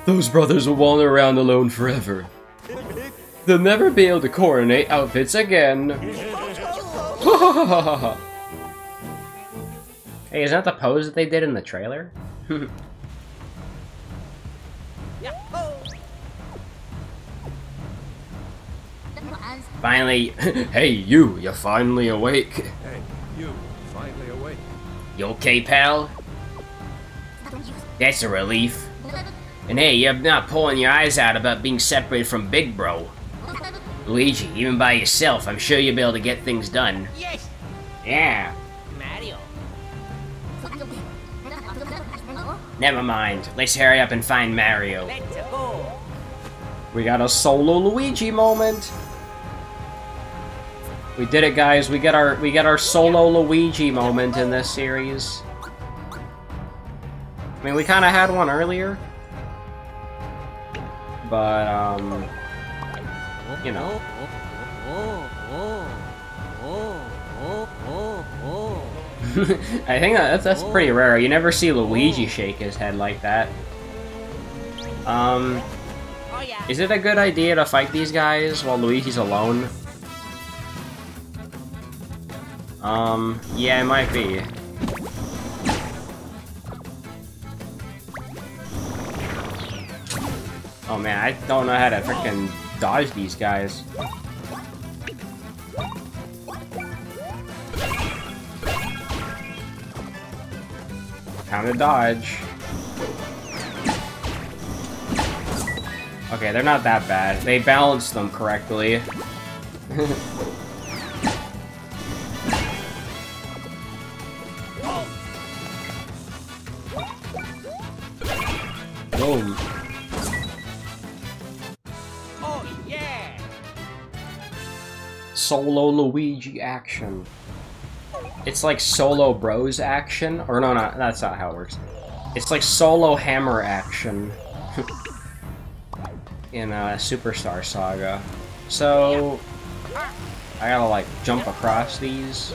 Those brothers will wander around alone forever. They'll never be able to coordinate outfits again. *laughs* hey, is that the pose that they did in the trailer? *laughs* finally, *laughs* hey you, you're finally awake. Hey, you, finally awake. You okay, pal? That's a relief. And hey, you're not pulling your eyes out about being separated from Big Bro. Luigi, even by yourself, I'm sure you'll be able to get things done. Yes! Yeah. Mario! Never mind. Let's hurry up and find Mario. Let's go! We got a solo Luigi moment. We did it, guys. We get our we get our solo Luigi moment in this series. I mean, we kind of had one earlier, but um, you know. *laughs* I think that's that's pretty rare. You never see Luigi shake his head like that. Um, Oh is it a good idea to fight these guys while Luigi's alone? Um, yeah, it might be. Oh man, I don't know how to freaking dodge these guys. To dodge. Okay, they're not that bad. They balanced them correctly. Boom. Solo Luigi action. It's like solo bros action, or no, no, that's not how it works. It's like solo hammer action *laughs* in uh, Superstar Saga. So I gotta like jump across these.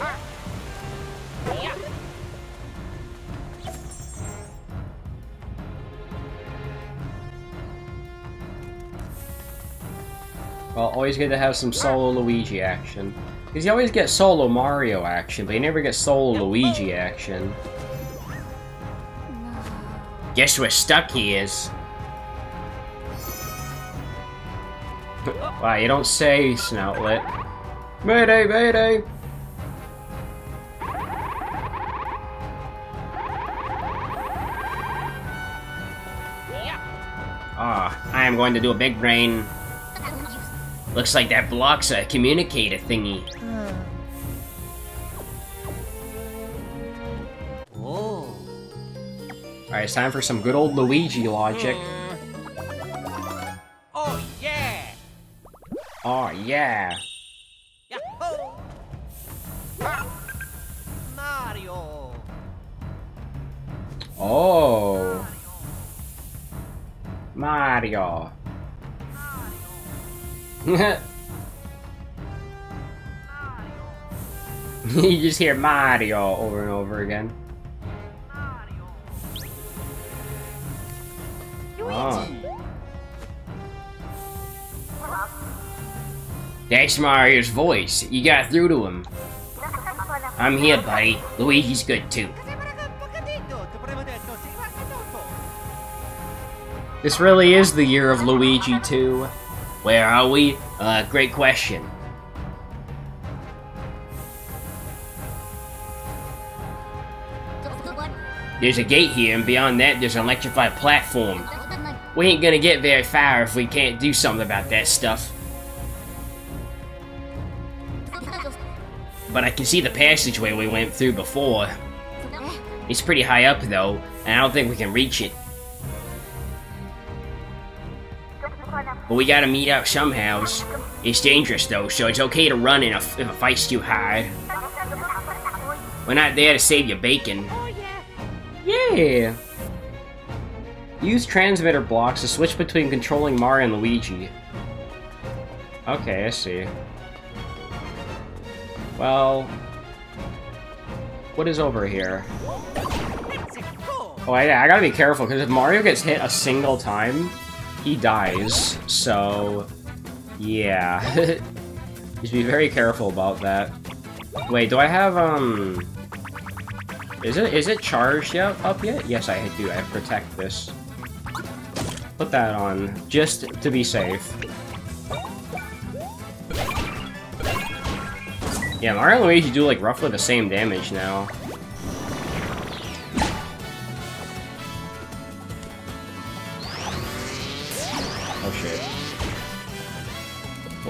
Well, always good to have some solo Luigi action. Because you always get solo Mario action, but you never get solo Luigi action. Guess we're stuck here. is. Wow, you don't say, Snoutlet. Mayday, mayday! Ah, I am going to do a big brain. Looks like that blocks a communicator thingy. Hmm. Alright, it's time for some good old Luigi logic. Hmm. Oh yeah! Oh, yeah. Mario! Oh. Mario. *laughs* you just hear Mario over and over again. Oh. That's Mario's voice. You got through to him. I'm here, buddy. Luigi's good too. This really is the year of Luigi 2. Where are we? Uh, great question. There's a gate here, and beyond that, there's an electrified platform. We ain't gonna get very far if we can't do something about that stuff. But I can see the passageway we went through before. It's pretty high up, though, and I don't think we can reach it. But we gotta meet up somehow. It's dangerous, though, so it's okay to run in a, if a fight's too hard. We're not there to save your bacon. Oh, yeah. Use transmitter blocks to switch between controlling Mario and Luigi. Okay, I see. Well... What is over here? Oh, I, I gotta be careful, because if Mario gets hit a single time, he dies. So... Yeah. *laughs* Just be very careful about that. Wait, do I have, um... Is it is it charged yet up yet? Yes, I do. I have protect this. Put that on, just to be safe. Yeah, Mario and Luigi do like roughly the same damage now.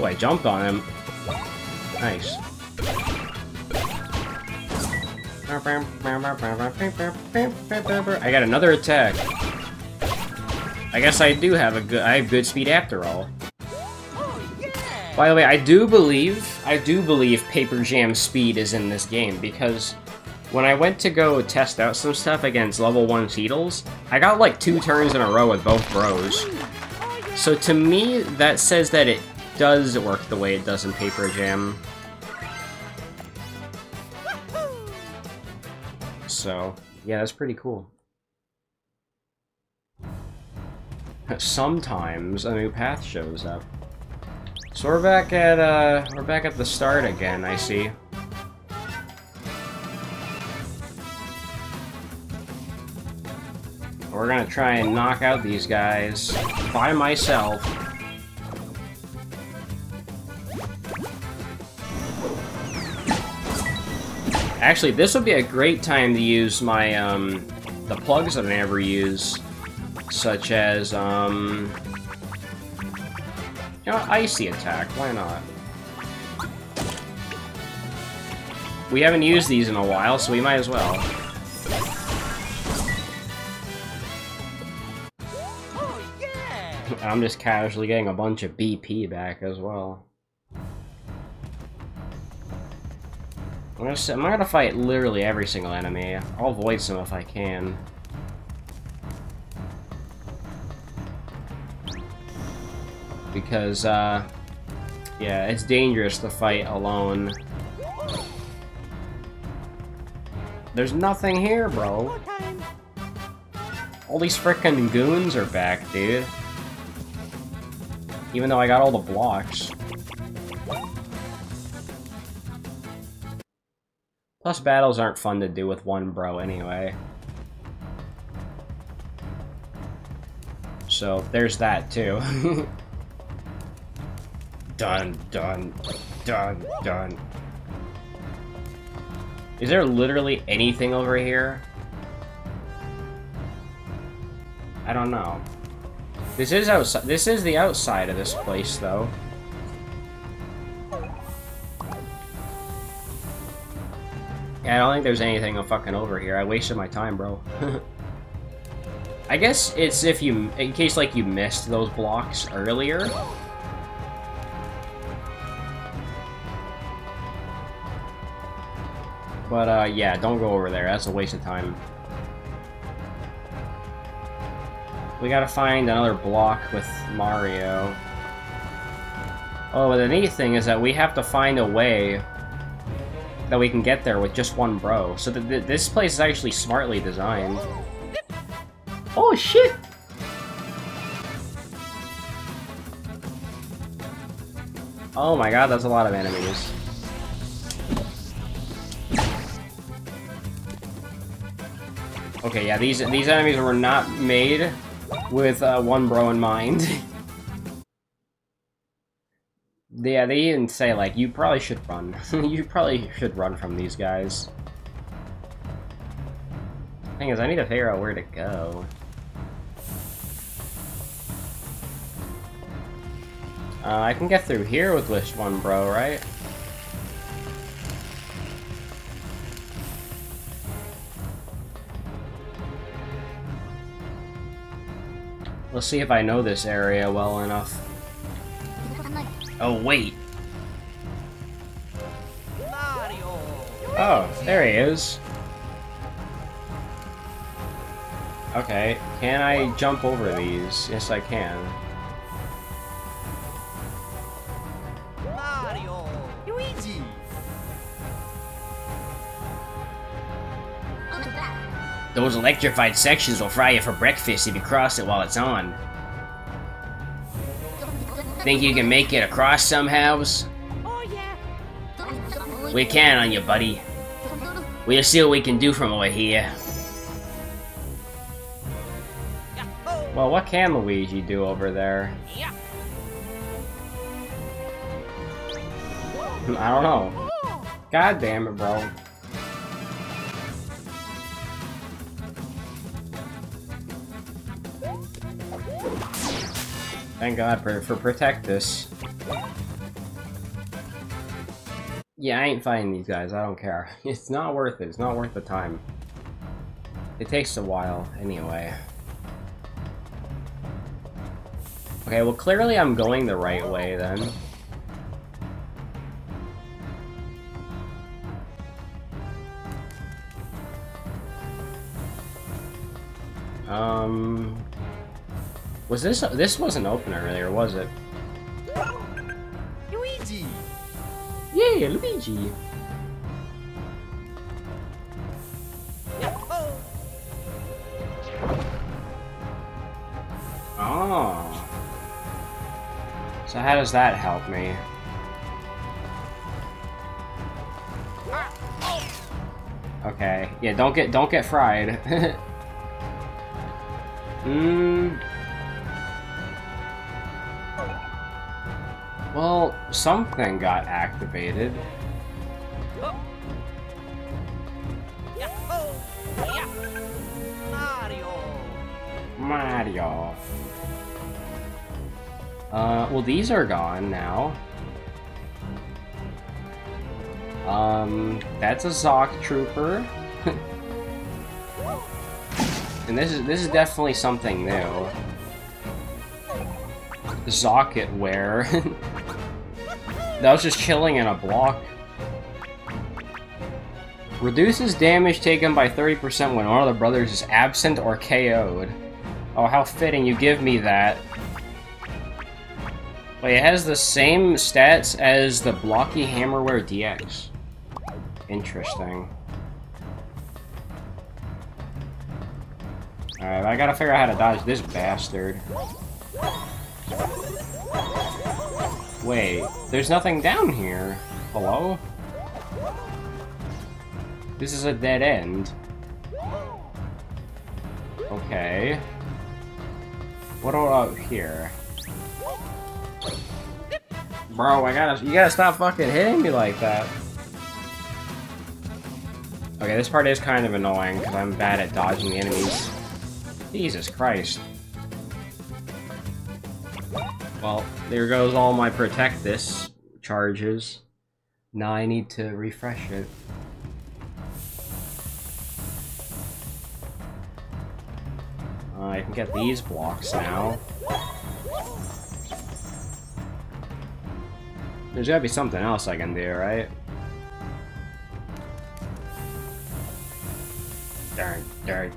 Oh, I jumped on him. Nice. I got another attack. I guess I do have a good I have good speed after all. By the way, I do believe I do believe Paper Jam speed is in this game because when I went to go test out some stuff against level 1 Seedles, I got like two turns in a row with both bros. So to me, that says that it does work the way it does in Paper Jam. So, yeah, that's pretty cool. Sometimes a new path shows up. So we're back at, uh, we're back at the start again, I see. We're gonna try and knock out these guys by myself. Actually, this would be a great time to use my, um, the plugs that I never use, such as, um, you know, Icy Attack, why not? We haven't used these in a while, so we might as well. Oh yeah! *laughs* I'm just casually getting a bunch of BP back as well. I'm gonna, I'm gonna fight literally every single enemy. I'll avoid some if I can. Because, uh... Yeah, it's dangerous to fight alone. There's nothing here, bro. All these frickin' goons are back, dude. Even though I got all the blocks. Plus, battles aren't fun to do with one bro anyway. So, there's that too. *laughs* done, done, done, dun. Is there literally anything over here? I don't know. This is outside. This is the outside of this place, though. Yeah, I don't think there's anything fucking over here. I wasted my time, bro. *laughs* I guess it's if you, in case like you missed those blocks earlier. But uh, yeah, don't go over there. That's a waste of time. We gotta find another block with Mario. Oh, but the neat thing is that we have to find a way that we can get there with just one bro. So th th this place is actually smartly designed. Oh shit! Oh my god, that's a lot of enemies. Okay, yeah, these these enemies were not made with uh, one bro in mind. *laughs* yeah, they even say like you probably should run. *laughs* you probably should run from these guys. Thing is, I need to figure out where to go. Uh, I can get through here with this one bro, right? Let's see if I know this area well enough. Oh, wait. Oh, there he is. Okay, can I jump over these? Yes, I can. Mario! Luigi! Those electrified sections will fry you for breakfast if you cross it while it's on. Think you can make it across somehows? Oh yeah! We can on you, buddy. We'll see what we can do from over here. Well, what can Luigi do over there? *laughs* I don't know. God damn it, bro. Thank God for, for protect this. Yeah, I ain't fighting these guys. I don't care. *laughs* It's not worth it. It's not worth the time. It takes a while, anyway. Okay, well, clearly I'm going the right way, then. Um... Was this... This wasn't open earlier, was it? Luigi! Yeah, Luigi! Oh. So how does that help me? Okay. Yeah, don't get don't get fried. *laughs* Hmm. Well, something got activated. Mario! Uh, well, these are gone now. Um, that's a Zoc Trooper. *laughs* and this is this is definitely something new. Zokket wear. *laughs* that was just chilling in a block. Reduces damage taken by 30% when one of the brothers is absent or KO'd. Oh, how fitting you give me that. Wait, it has the same stats as the Blocky Hammerware DX. Interesting. Alright, I gotta figure out how to dodge this bastard. Wait, there's nothing down here. Hello? This is a dead end. Okay. What about here? Bro, I gotta- you gotta stop fucking hitting me like that. Okay, this part is kind of annoying, because I'm bad at dodging the enemies. Jesus Christ. Well, there goes all my protect this charges. Now I need to refresh it. Uh, I can get these blocks now. There's gotta be something else I can do, right? Darn, darn.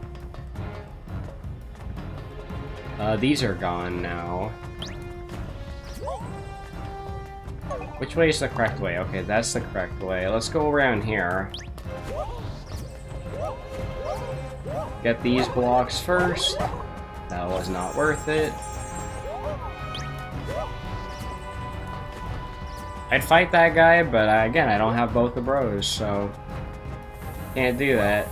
Uh, these are gone now. Which way is the correct way? Okay, that's the correct way. Let's go around here. Get these blocks first. That was not worth it. I'd fight that guy, but uh, again, I don't have both the bros, so... Can't do that.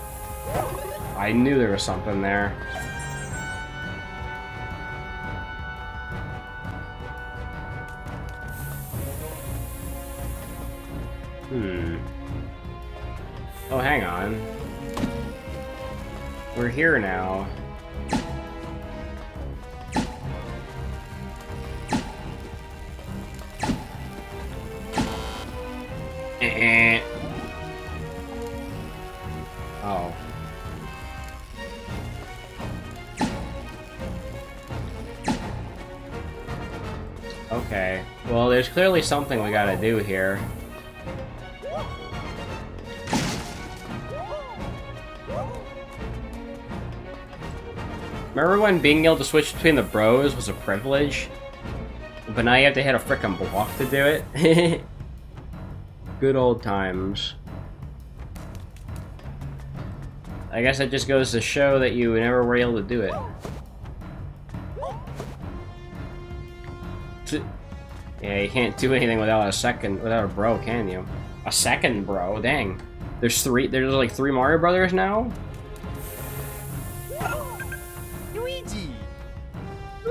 I knew there was something there. Hmm. Oh, hang on. We're here now. Eh. Oh. Okay. Well, there's clearly something we gotta do here. Remember when being able to switch between the bros was a privilege? But now you have to hit a frickin' block to do it? *laughs* Good old times. I guess that just goes to show that you never were able to do it. Yeah, you can't do anything without a second, without a bro, can you? A second bro, dang. There's three, there's like three Mario Brothers now?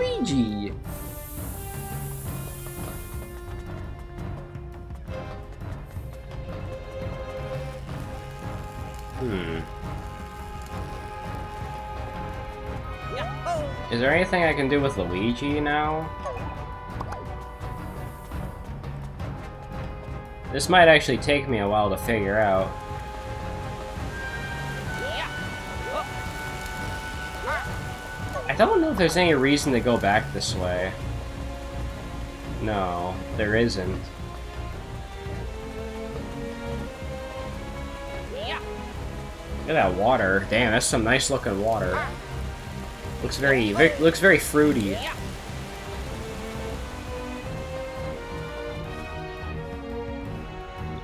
Luigi! Hmm. Is there anything I can do with Luigi now? This might actually take me a while to figure out. I don't know if there's any reason to go back this way. No, there isn't. Look at that water. Damn, that's some nice looking water. Looks very, very looks very fruity.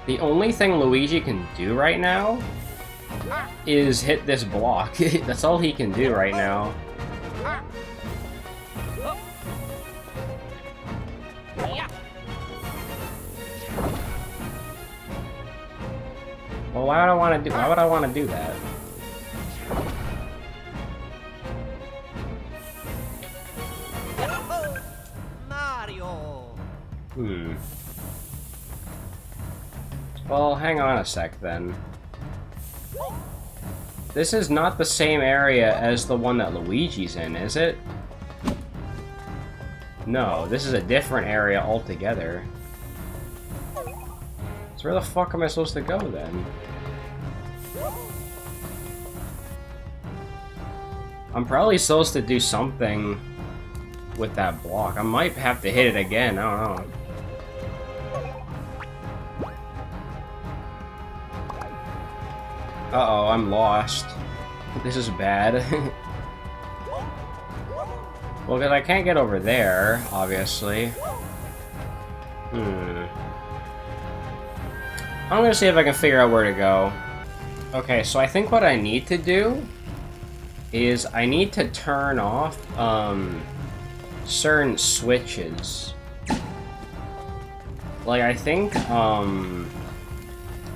The only thing Luigi can do right now is hit this block. *laughs* That's all he can do right now. Why would I want to do? Why would I want to do that? Mario! Hmm. Well, hang on a sec then. This is not the same area as the one that Luigi's in, is it? No, this is a different area altogether. So where the fuck am I supposed to go then? I'm probably supposed to do something with that block. I might have to hit it again, I don't know. Uh-oh, I'm lost. This is bad. *laughs* well, because I can't get over there, obviously. Hmm. I'm gonna see if I can figure out where to go. Okay, so I think what I need to do is I need to turn off, um, certain switches. Like, I think, um...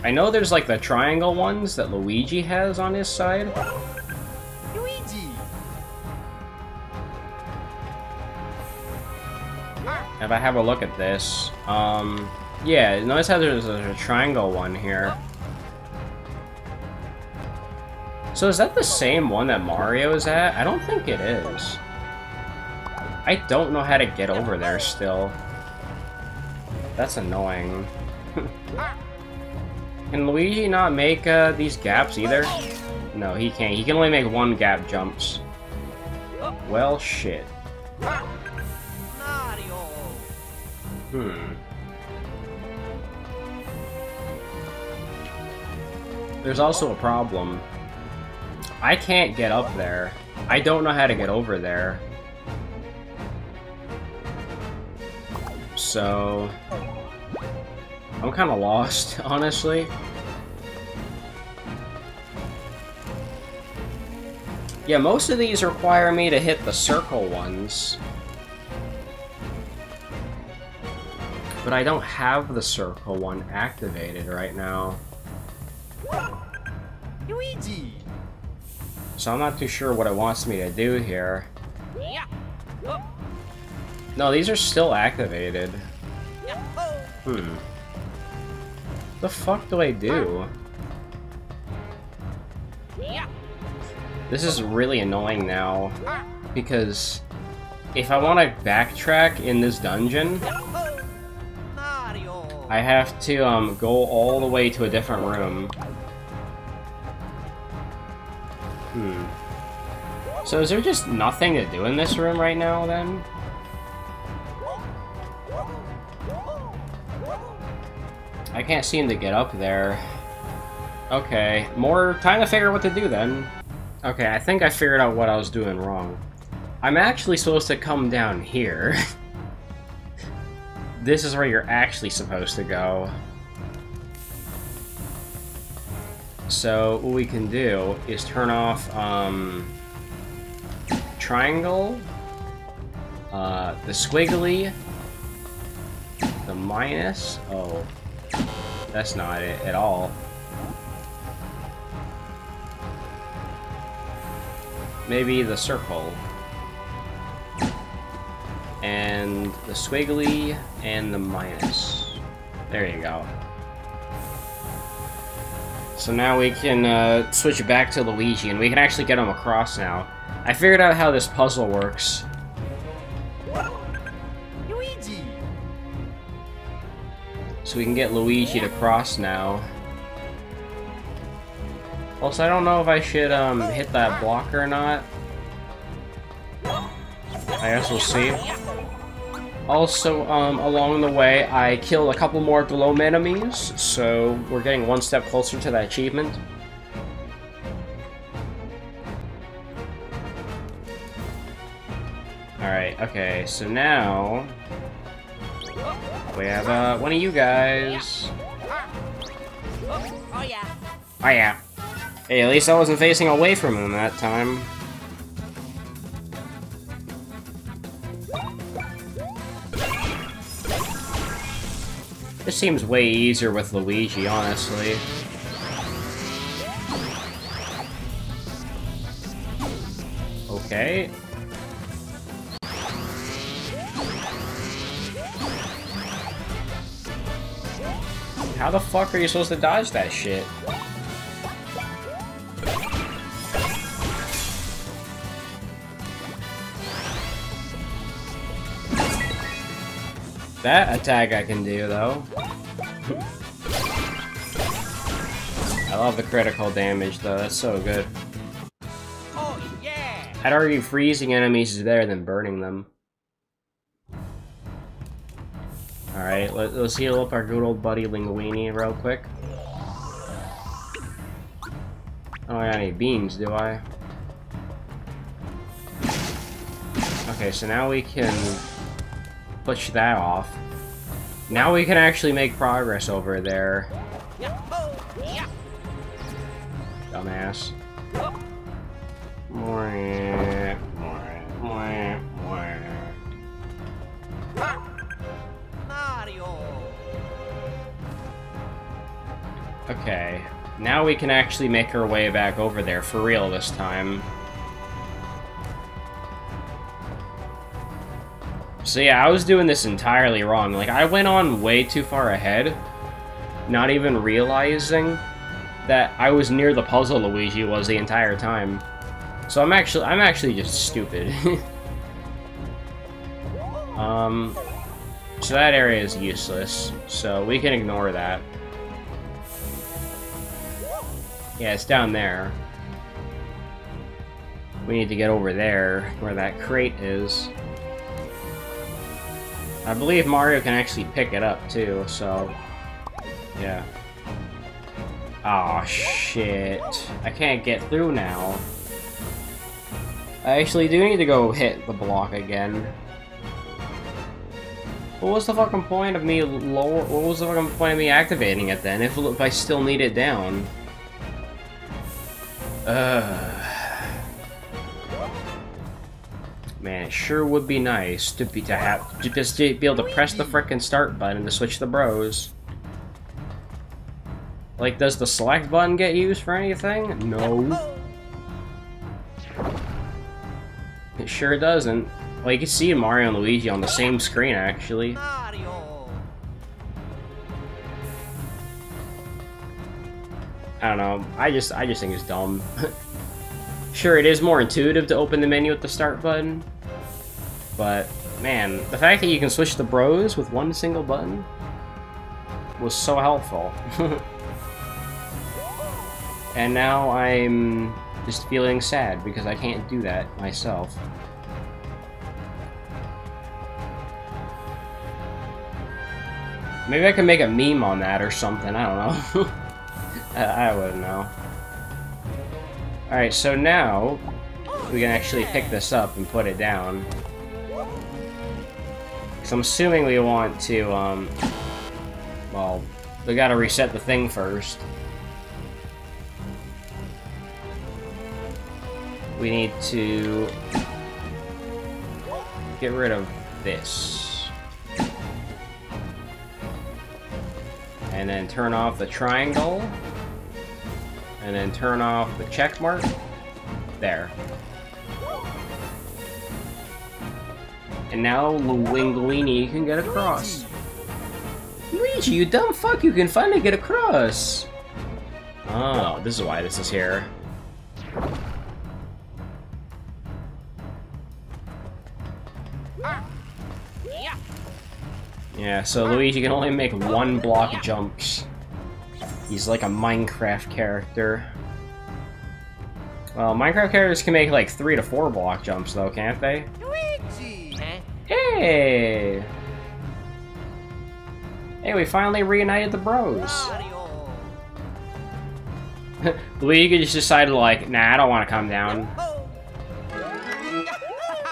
I know there's, like, the triangle ones that Luigi has on his side. Luigi! If I have a look at this, um... Yeah, notice how there's a, a triangle one here. So is that the same one that Mario is at? I don't think it is. I don't know how to get over there still. That's annoying. *laughs* Can Luigi not make uh, these gaps either? No, he can't. He can only make one gap jumps. Well, shit. Hmm. There's also a problem. I can't get up there. I don't know how to get over there. So... I'm kind of lost, *laughs* honestly. Yeah, most of these require me to hit the circle ones. But I don't have the circle one activated right now. Luigi! So I'm not too sure what it wants me to do here. No, these are still activated. Hmm. The fuck do I do? This is really annoying now. Because if I want to backtrack in this dungeon! I have to um, go all the way to a different room. Hmm. So is there just nothing to do in this room right now, then? I can't seem to get up there. Okay, more time to figure out what to do then. Okay, I think I figured out what I was doing wrong. I'm actually supposed to come down here. *laughs* this is where you're actually supposed to go. So what we can do is turn off um, triangle, uh, the squiggly, the minus. Oh, that's not it at all. Maybe the circle. And the squiggly and the minus. There you go. So now we can uh, switch back to Luigi, and we can actually get him across now. I figured out how this puzzle works. Luigi! So we can get Luigi to cross now. Also, I don't know if I should um, hit that block or not. I guess we'll see. Also, um, along the way, I killed a couple more Glohm enemies, so we're getting one step closer to that achievement. Alright, okay, so now... We have, uh, one of you guys. Oh yeah! Oh yeah. Hey, at least I wasn't facing away from him that time. This seems way easier with Luigi, honestly. Okay. How the fuck are you supposed to dodge that shit? That attack I can do, though. I love the critical damage, though. That's so good. Oh yeah! I'd argue freezing enemies is better than burning them. Alright, let, us heal up our good old buddy Linguini real quick. Oh, I don't got any beans, do I? Okay, so now we can push that off. Now we can actually make progress over there. Dumbass. Okay, now we can actually make our way back over there for real this time. So yeah, I was doing this entirely wrong. Like, I went on way too far ahead, not even realizing that I was near the puzzle Luigi was the entire time. So I'm actually, I'm actually just stupid. *laughs* um, so that area is useless, so we can ignore that. Yeah, it's down there. We need to get over there, where that crate is. I believe Mario can actually pick it up, too, so... Yeah. Aw, oh, shit. I can't get through now. I actually do need to go hit the block again. What was the fucking point of me lower- what was the fucking point of me activating it then, if, if I still need it down? Ugh. Man, it sure would be nice to be to have to just be able to press the frickin' start button to switch the bros. Like, does the select button get used for anything? No. It sure doesn't. Well, you can see Mario and Luigi on the same screen, actually. I don't know. I just I just think it's dumb. *laughs* sure, it is more intuitive to open the menu with the start button, but man, the fact that you can switch the bros with one single button was so helpful. *laughs* and now I'm just feeling sad because I can't do that myself. Maybe I can make a meme on that or something, I don't know. *laughs* I, I wouldn't know. Alright, so now we can actually pick this up and put it down. So I'm assuming we want to, um... Well, we gotta reset the thing first. We need to get rid of this. And then turn off the triangle. And then turn off the check mark. There. And now Linguini can get across. Luigi, you dumb fuck, you can finally get across! Oh, this is why this is here. Yeah. Yeah, so Luigi can only make one block jumps. He's like a Minecraft character. Well, Minecraft characters can make like three to four block jumps though, can't they? Luigi. Hey! Hey, we finally reunited the bros. *laughs* Luigi just decided like, nah, I don't want to come down.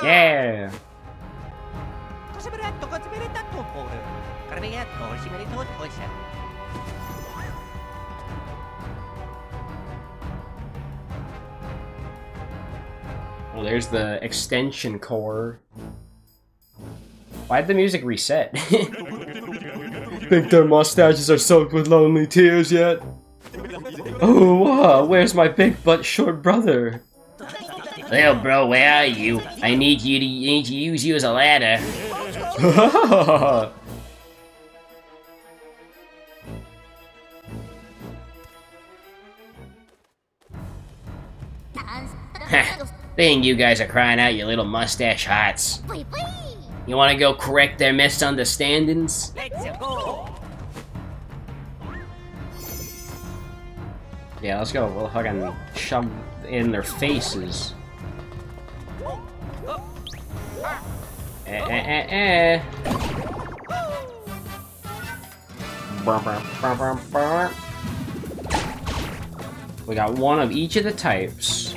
Yeah! Well, there's the extension core. Why'd the music reset? *laughs* Think their mustaches are soaked with lonely tears yet? Oh, wow, where's my big butt short brother? Well, bro, where are you? I need you to need to use you as a ladder. *laughs* Thing you guys are crying out, you little mustache hots. You want to go correct their misunderstandings? Yeah, let's go. We'll fucking shove in their faces. Eh, eh, eh, eh. We got one of each of the types.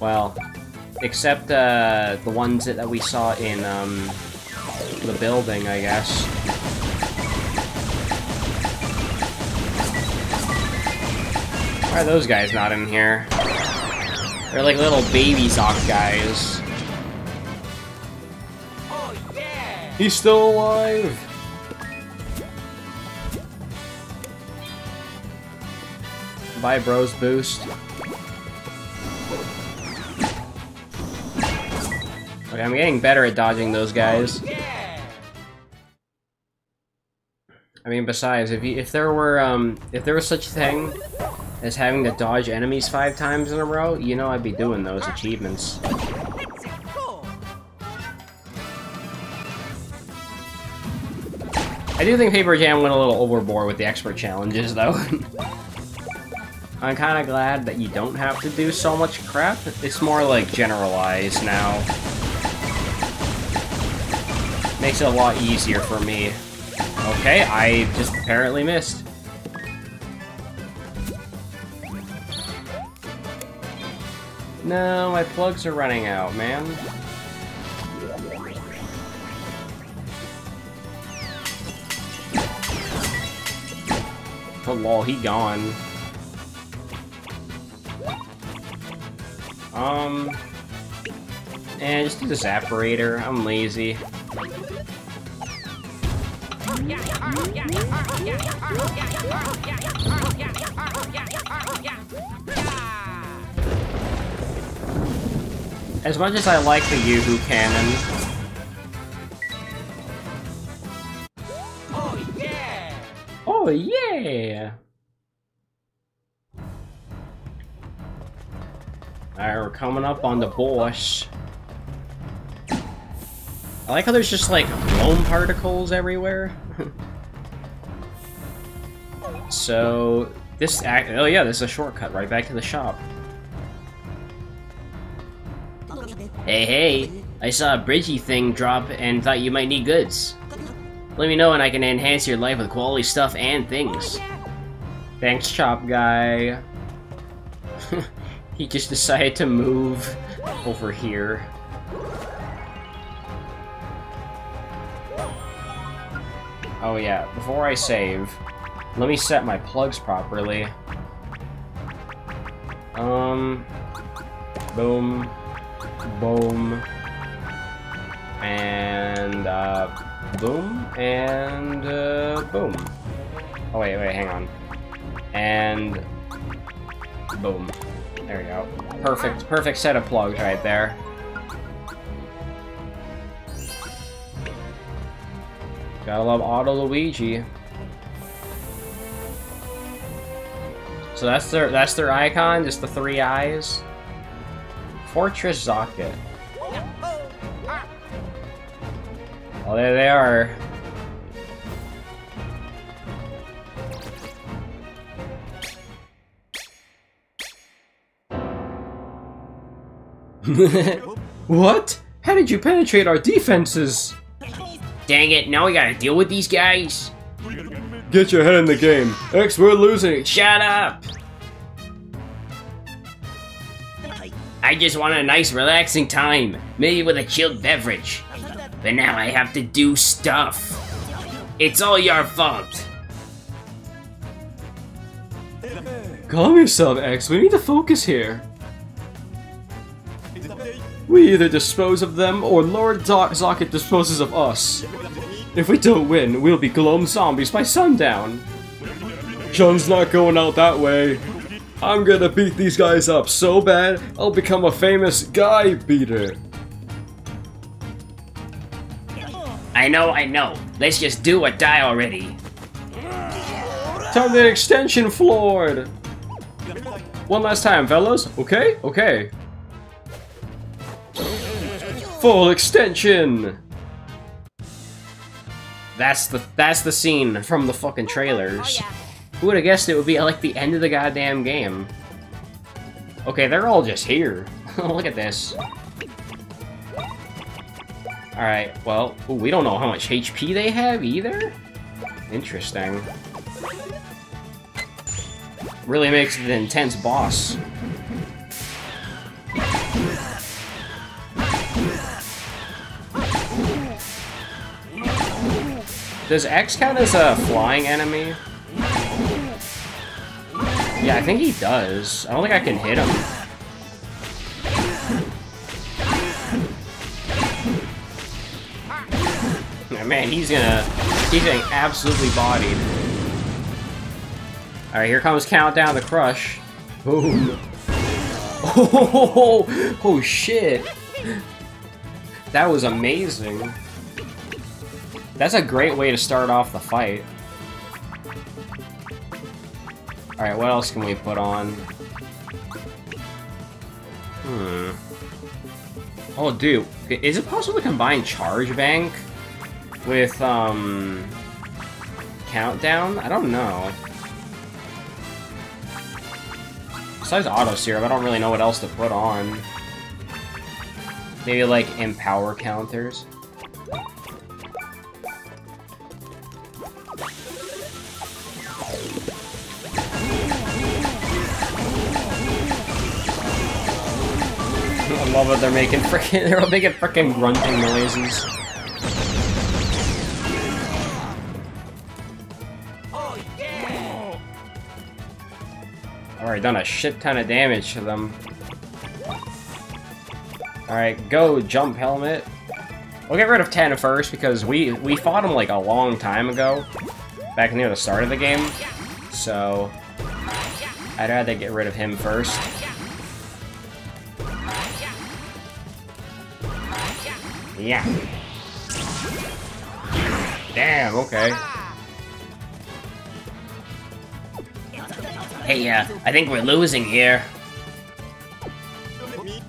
Well, except uh, the ones that, we saw in um, the building, I guess. Why are those guys not in here? They're like little baby Zoc guys. Oh yeah! He's still alive! Bye, bros boost. Okay, I'm getting better at dodging those guys. I mean, besides, if you, if there were um if there was such a thing as having to dodge enemies five times in a row, you know I'd be doing those achievements. I do think Paper Jam went a little overboard with the expert challenges, though. *laughs* I'm kind of glad that you don't have to do so much crap. It's more like generalized now. Makes it a lot easier for me. Okay, I just apparently missed. No, my plugs are running out, man. Oh lol, he gone. Um... And just do the Zapperator. I'm lazy. As much as I like the Yoo-Hoo cannon, Oh yeah! Oh, yeah! Alright, we're coming up on the boss. I like how there's just, like, foam particles everywhere. so, this act- oh yeah, this is a shortcut right back to the shop. Hey, hey, I saw a bridgey thing drop and thought you might need goods. Let me know and I can enhance your life with quality stuff and things. Thanks, Chop Guy. *laughs* he just decided to move over here. Oh yeah, before I save, let me set my plugs properly. Um, boom, boom, and uh, boom, and uh, boom. Oh wait, wait, hang on. And boom. There we go. Perfect, perfect set of plugs right there. Gotta love Auto Luigi. So that's their that's their icon, just the three eyes. Fortress Zokket. Oh, there they are. *laughs* what? How did you penetrate our defenses? Dang it, now we gotta deal with these guys? Get your head in the game. X, we're losing. Shut up! I just want a nice relaxing time, maybe with a chilled beverage. But now I have to do stuff. It's all your fault. Calm yourself, X. We need to focus here. We either dispose of them, or Lord Doc Zokket disposes of us. If we don't win, we'll be Glohm zombies by sundown. Chun's not going out that way. I'm gonna beat these guys up so bad, I'll become a famous guy beater. I know, I know. Let's just do or die already. Time the extension floored! One last time, fellas. Okay? Okay. Full extension! That's the that's the scene from the fucking trailers. Oh, Who would have guessed it would be at, like the end of the goddamn game? Okay, they're all just here. *laughs* Look at this. Alright, well, ooh, we don't know how much HP they have either? Interesting. really makes it an intense boss. Does X count as a flying enemy? Yeah, I think he does. I don't think I can hit him. Oh, man, he's gonna... He's getting absolutely bodied. Alright, here comes Countdown to Crush. Boom. *laughs* Oh, oh, shit. That was amazing. That's a great way to start off the fight. Alright, what else can we put on? Hmm. Oh, dude. Is it possible to combine Charge Bank with, um... Countdown? I don't know. Besides Auto Serum, I don't really know what else to put on. Maybe, like, Empower counters? I love it, they're making freaking- *laughs* they're making freaking grunting noises. Alright, done a shit ton of damage to them. Alright, go, jump helmet. We'll get rid of 10 first, because we, we fought him like a long time ago. Back near the start of the game. So... I'd rather get rid of him first. Yeah. Damn, okay. Hey, uh, I think we're losing here.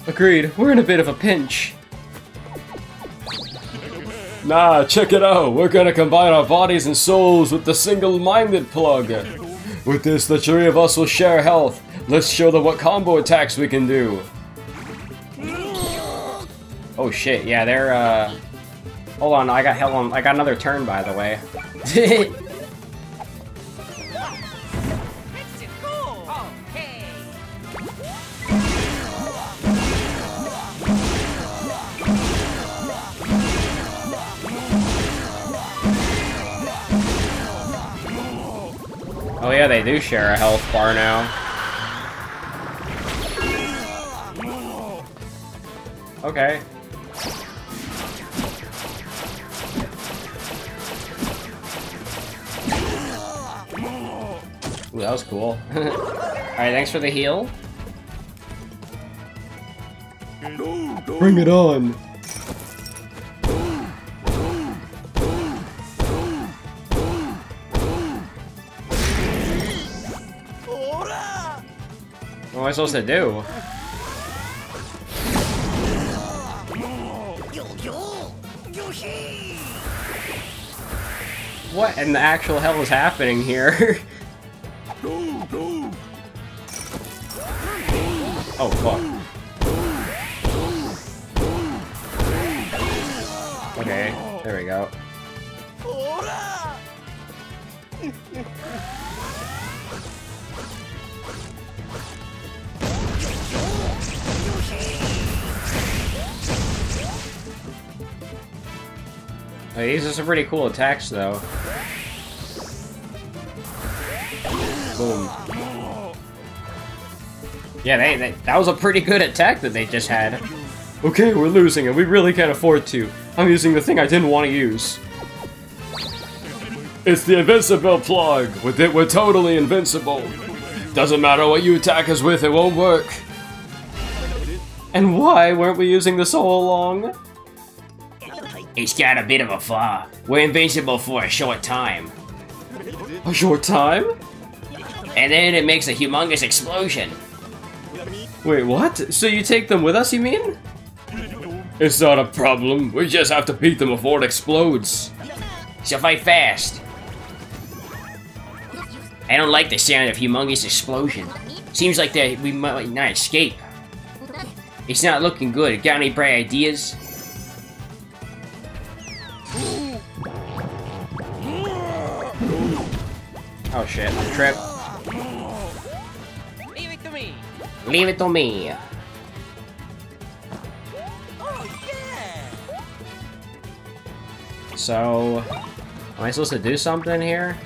Agreed, we're in a bit of a pinch. Nah, check it out. We're gonna combine our bodies and souls with the single-minded plug. With this, the three of us will share health. Let's show them what combo attacks we can do. Oh shit, yeah, they're, uh... Hold on, I got hell on- I got another turn, by the way. *laughs* Oh yeah, they do share a health bar now. Okay. Ooh, that was cool. *laughs* Alright, thanks for the heal. Bring it on! What am I supposed to do? What in the actual hell is happening here? *laughs* oh, fuck. Okay, there we go. These are some pretty cool attacks, though. Boom. Yeah, they, they, that was a pretty good attack that they just had. Okay, we're losing and we really can't afford to. I'm using the thing I didn't want to use. It's the invincible plug. With it, we're totally invincible. Doesn't matter what you attack us with, it won't work. And why weren't we using this all along? It's got a bit of a flaw. We're invincible for a short time. A short time? And then it makes a humongous explosion. Wait, what? So you take them with us, you mean? It's not a problem. We just have to beat them before it explodes. So fight fast. I don't like the sound of humongous explosion. Seems like that we might not escape. It's not looking good. Got any bright ideas? Oh shit, trip. Leave it to me. So, am I supposed to do something here?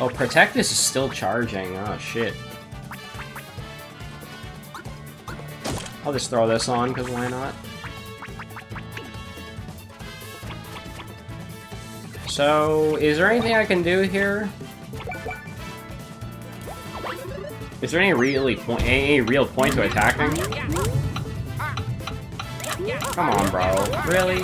Oh, Protectus is still charging. Oh, shit. I'll just throw this on, because why not? So, is there anything I can do here? Is there any really point, any real point to attacking? Come on, bro. Really?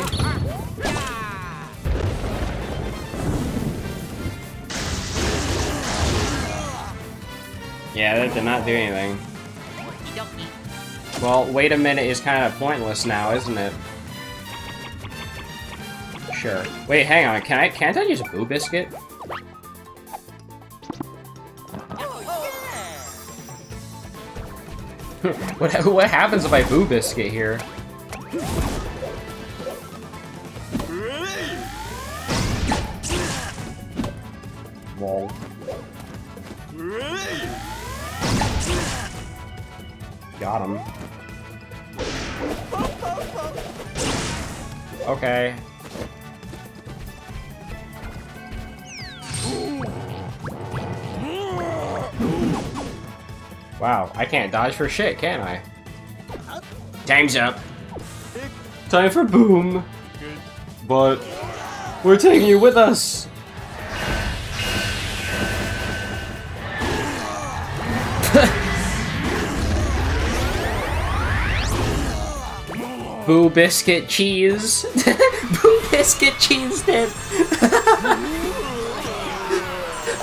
Yeah, that did not do anything. Well, wait a minute is kind of pointless now, isn't it? Sure. Wait, hang on. Can I can't I use a boo biscuit? *laughs* what what happens if I boo biscuit here? Whoa. Got him. Okay. Wow, I can't dodge for shit, can I? Time's up. Time for boom. But we're taking you with us. *laughs* Boo biscuit cheese. *laughs* Boo biscuit cheese dip. *laughs*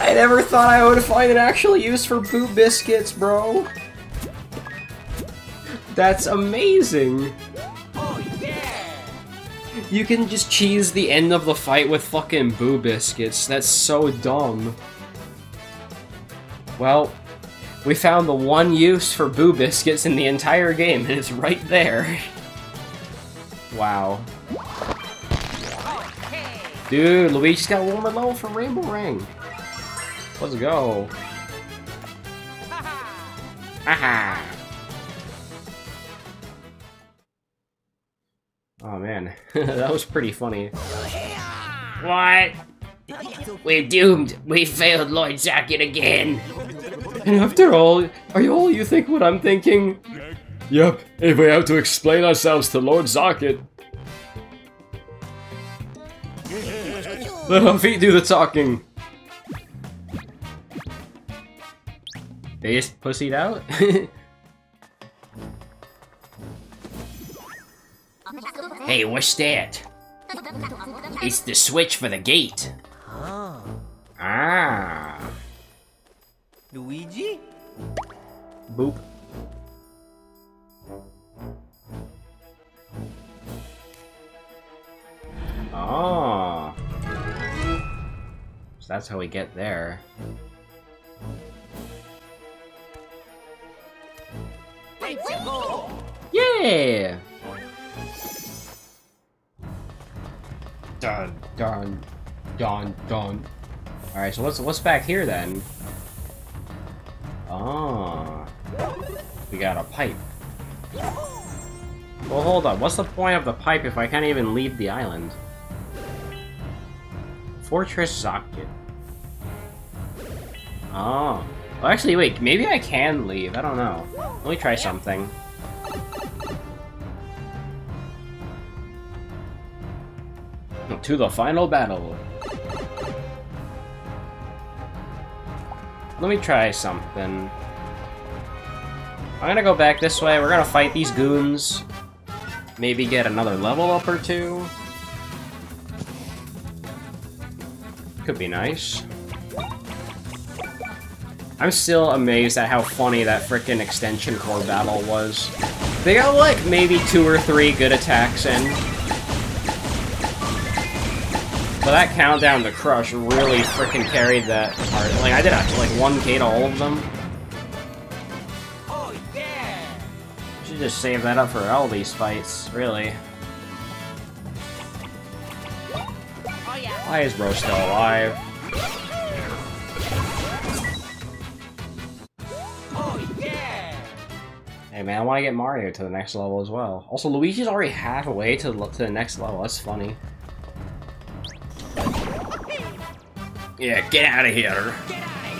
I never thought I would find an actual use for boo biscuits, bro. That's amazing. Oh, yeah. You can just cheese the end of the fight with fucking boo biscuits. That's so dumb. Well, we found the one use for boo biscuits in the entire game, and it's right there. *laughs* Wow. Dude, Luigi's got one more level for Rainbow Rank. Let's go. Haha. Oh man, *laughs* that was pretty funny. What? We're doomed. We failed Lord Zokket again. And after all, are you all you think what I'm thinking? Yep, if we have to explain ourselves to Lord Zokket. Let our feet do the talking. They just pussied out? *laughs* Hey, what's that? It's the switch for the gate. ah. Luigi? Boop. Oh. So that's how we get there. Yeah! Dun dun dun dun. Alright, so what's what's back here then? Oh. We got a pipe. Well, hold on. What's the point of the pipe if I can't even leave the island? Fortress Zokket. Oh. Ah. Actually, wait. Maybe I can leave. I don't know. Let me try something. To the final battle. Let me try something. I'm gonna go back this way. We're gonna fight these goons. Maybe get another level up or two. Could be nice. I'm still amazed at how funny that frickin' extension core battle was. They got like maybe two or three good attacks in. But that countdown to crush really frickin' carried that part. Like I did actually like 1k to all of them. Oh, yeah! Should just save that up for all these fights, really. Oh, Why is Bro still alive? Man, I want to get Mario to the next level as well. Also, Luigi's already halfway to the, to the next level. That's funny. Yeah, get out of here. Get out of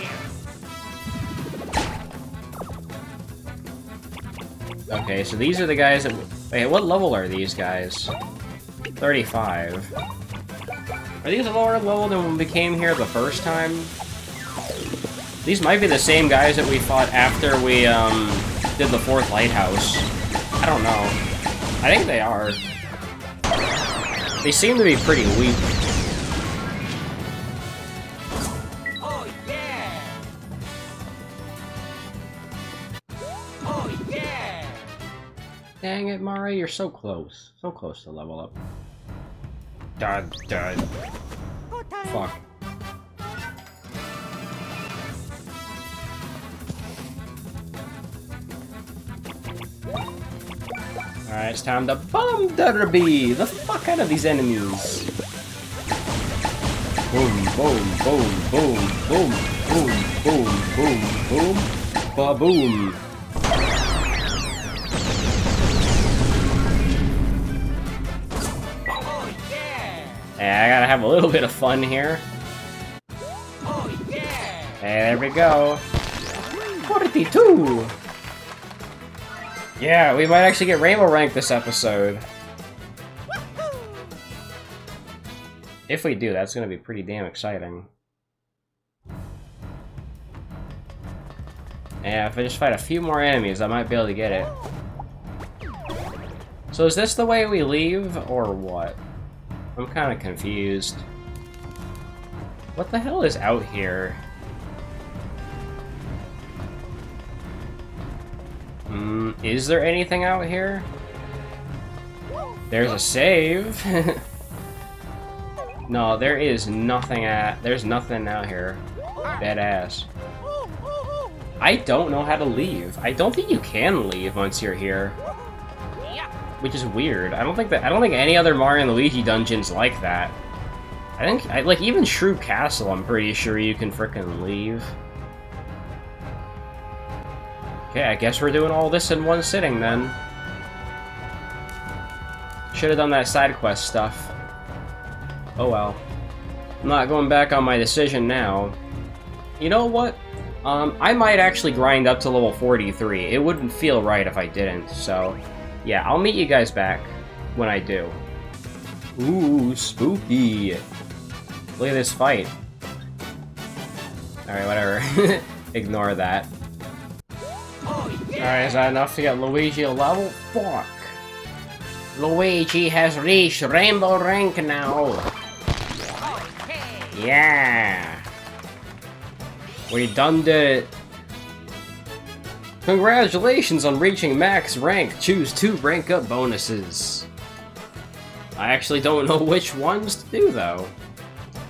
here. Okay, so these are the guys that... Wait, what level are these guys? 35. Are these a lower level than when we came here the first time? These might be the same guys that we fought after we, um, did the fourth lighthouse. I don't know. I think they are. They seem to be pretty weak. Oh yeah. Oh yeah. Dang it, Mario, you're so close. So close to level up. Dud, dud. Fuck. Alright, it's time to bomb derby! The fuck out of these enemies! Boom, boom, boom, boom, boom, boom, boom, boom, boom, ba-boom! Hey, I gotta have a little bit of fun here. Oh yeah. There we go. 42! Yeah, we might actually get Rainbow Rank this episode. If we do, that's gonna be pretty damn exciting. Yeah, if I just fight a few more enemies, I might be able to get it. So is this the way we leave, or what? I'm kind of confused. What the hell is out here? Hmm, is there anything out here? There's a save. *laughs* no, there is nothing at. There's nothing out here. Dead ass. I don't know how to leave. I don't think you can leave once you're here, which is weird. I don't think that. I don't think any other Mario and Luigi dungeons like that. I think, I, like, even Shroob Castle, I'm pretty sure you can frickin' leave. Okay, I guess we're doing all this in one sitting, then. Should have done that side quest stuff. Oh well. I'm not going back on my decision now. You know what? Um, I might actually grind up to level 43. It wouldn't feel right if I didn't, so... Yeah, I'll meet you guys back when I do. Ooh, spooky. Look at this fight. Alright, whatever. *laughs* Ignore that. Alright, is that enough to get Luigi a level? Fuck. Luigi has reached rainbow rank now. Yeah. We done did it. Congratulations on reaching max rank. Choose two rank up bonuses. I actually don't know *laughs* which ones to do though.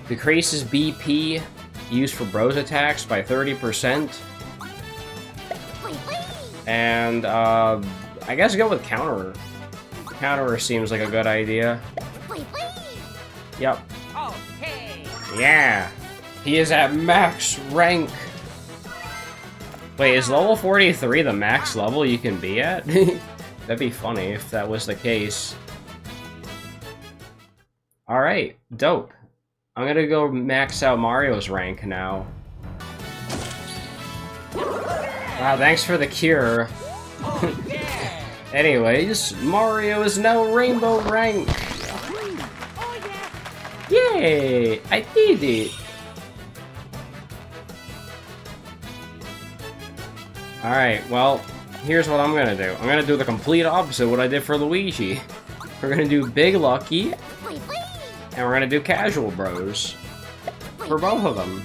Decreases BP used for bros attacks by 30%. And, uh, I guess go with counter. Counter seems like a good idea. Yep. Okay. Yeah. He is at max rank. Wait, is level 43 the max level you can be at? *laughs* That'd be funny if that was the case. Alright, dope. I'm gonna go max out Mario's rank now. Wow, thanks for the cure. *laughs* Anyways, Mario is now rainbow rank. Yay! I did it! Alright, well, here's what I'm gonna do. I'm gonna do the complete opposite of what I did for Luigi. *laughs* We're gonna do Big Lucky, and we're gonna do Casual Bros. For both of them.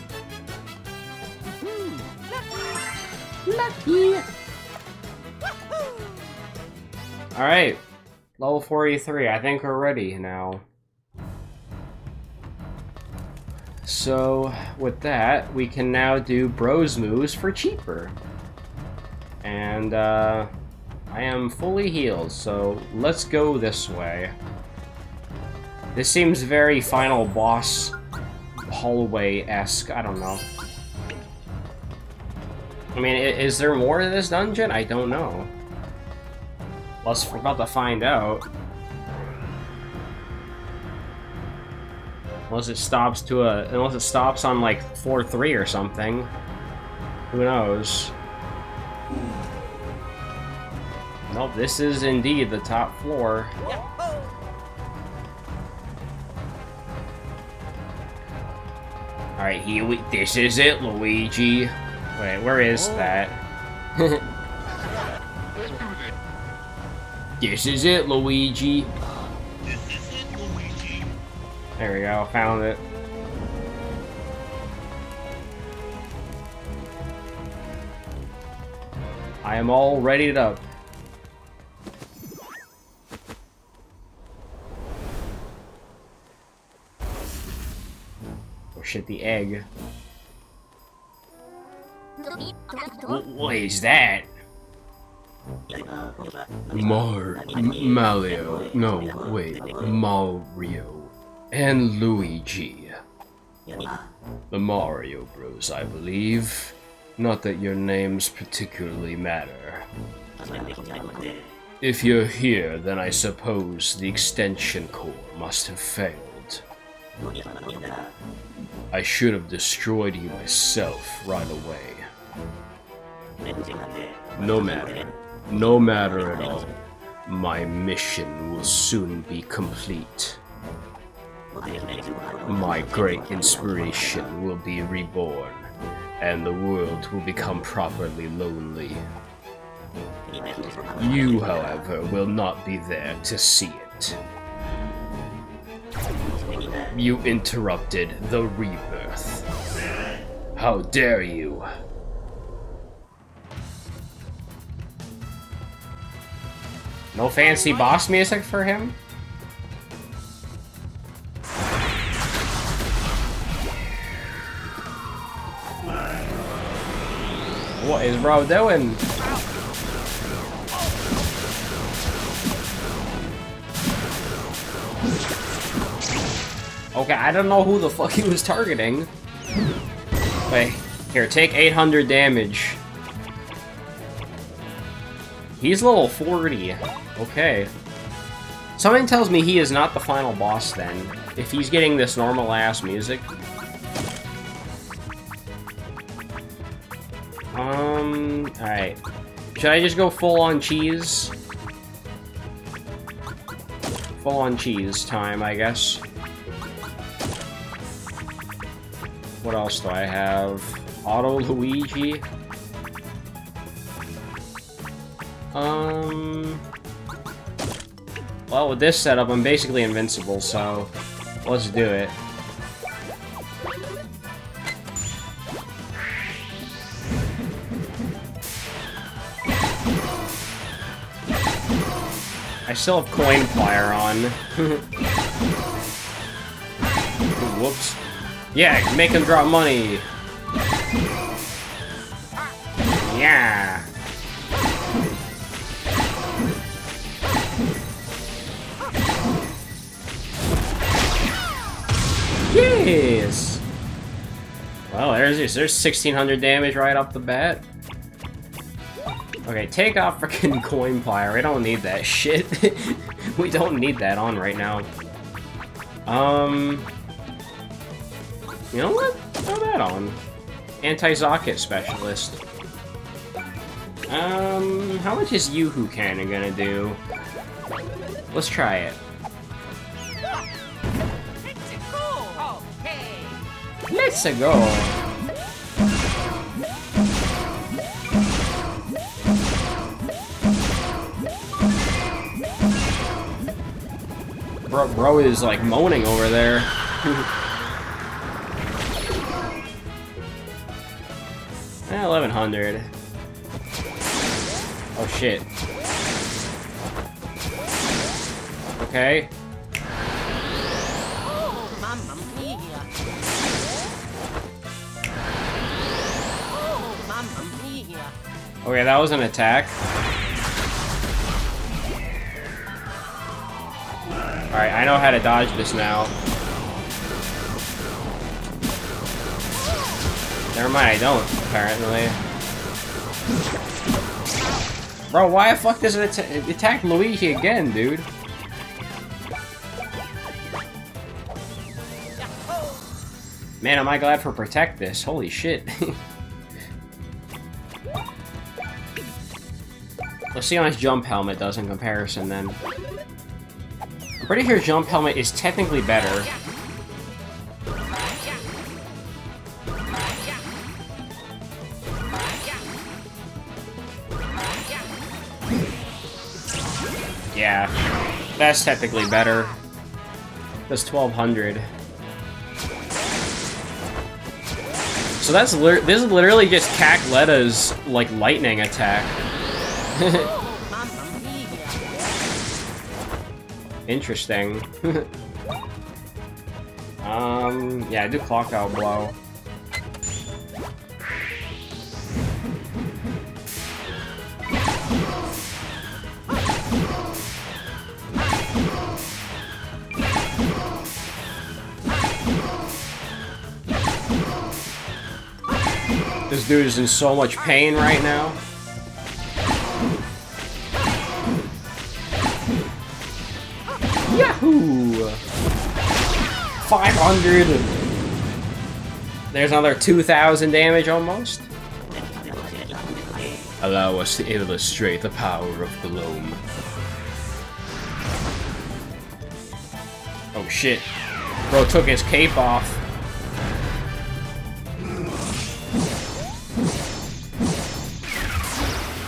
Alright, level 43. I think we're ready now. So, with that, we can now do Bros moves for cheaper. And, uh, I am fully healed, so let's go this way. This seems very final boss hallway-esque, I don't know. I mean, is there more to this dungeon? I don't know. Let's we're about to find out. Unless it stops to a unless it stops on like 4-3 or something. Who knows? Nope, this is indeed the top floor. Alright, here we this is it, Luigi. Wait, where is that? *laughs* this is it, Luigi. There we go, found it. I am all readied up. Oh shit, the egg. What, what is that? Mar... Mario. No, wait. Mario. And Luigi. The Mario Bros, I believe. Not that your names particularly matter. If you're here, then I suppose the extension core must have failed. I should have destroyed you myself right away. No matter. No matter at all. My mission will soon be complete. My great inspiration will be reborn, and the world will become properly lonely. You, however, will not be there to see it. You interrupted the rebirth. How dare you? No fancy boss music for him? What is bro doing? Okay, I don't know who the fuck he was targeting. Wait, here, take 800 damage. He's level 40. Okay. Something tells me he is not the final boss then, if he's getting this normal ass music. Um, alright. Should I just go full on cheese? Full on cheese time, I guess. What else do I have? Auto Luigi? Um... Well, with this setup, I'm basically invincible, so let's do it. I still have coin fire on. *laughs* Whoops. Yeah, make him drop money. Yeah. Yes. Well, there's there's 1600 damage right off the bat. Okay, take off freaking *laughs* coin fire. We don't need that shit. *laughs* we don't need that on right now. Um, you know what? Throw that on. Anti-Zokket specialist. Um, how much is Yoo-Hoo Cannon gonna do? Let's try it. Let's go. Bro, bro is like moaning over there. *laughs* eh, 1100. Oh shit. Okay. Okay, that was an attack. Alright, I know how to dodge this now. Never mind, I don't, apparently. Bro, why the fuck does it atta- attack Luigi again, dude? Man, am I glad for Protectus. Holy shit. *laughs* Let's see how much Jump Helmet does in comparison, then. I'm pretty sure Jump Helmet is technically better. Yeah, that's technically better. That's 1200. So that's this is literally just Cackletta's like lightning attack. *laughs* Interesting. *laughs* um, yeah, I do clock out blow. This dude is in so much pain right now. Yahoo! 500! There's another 2,000 damage almost. Allow us to illustrate the power of Glohm. Oh shit. Bro took his cape off.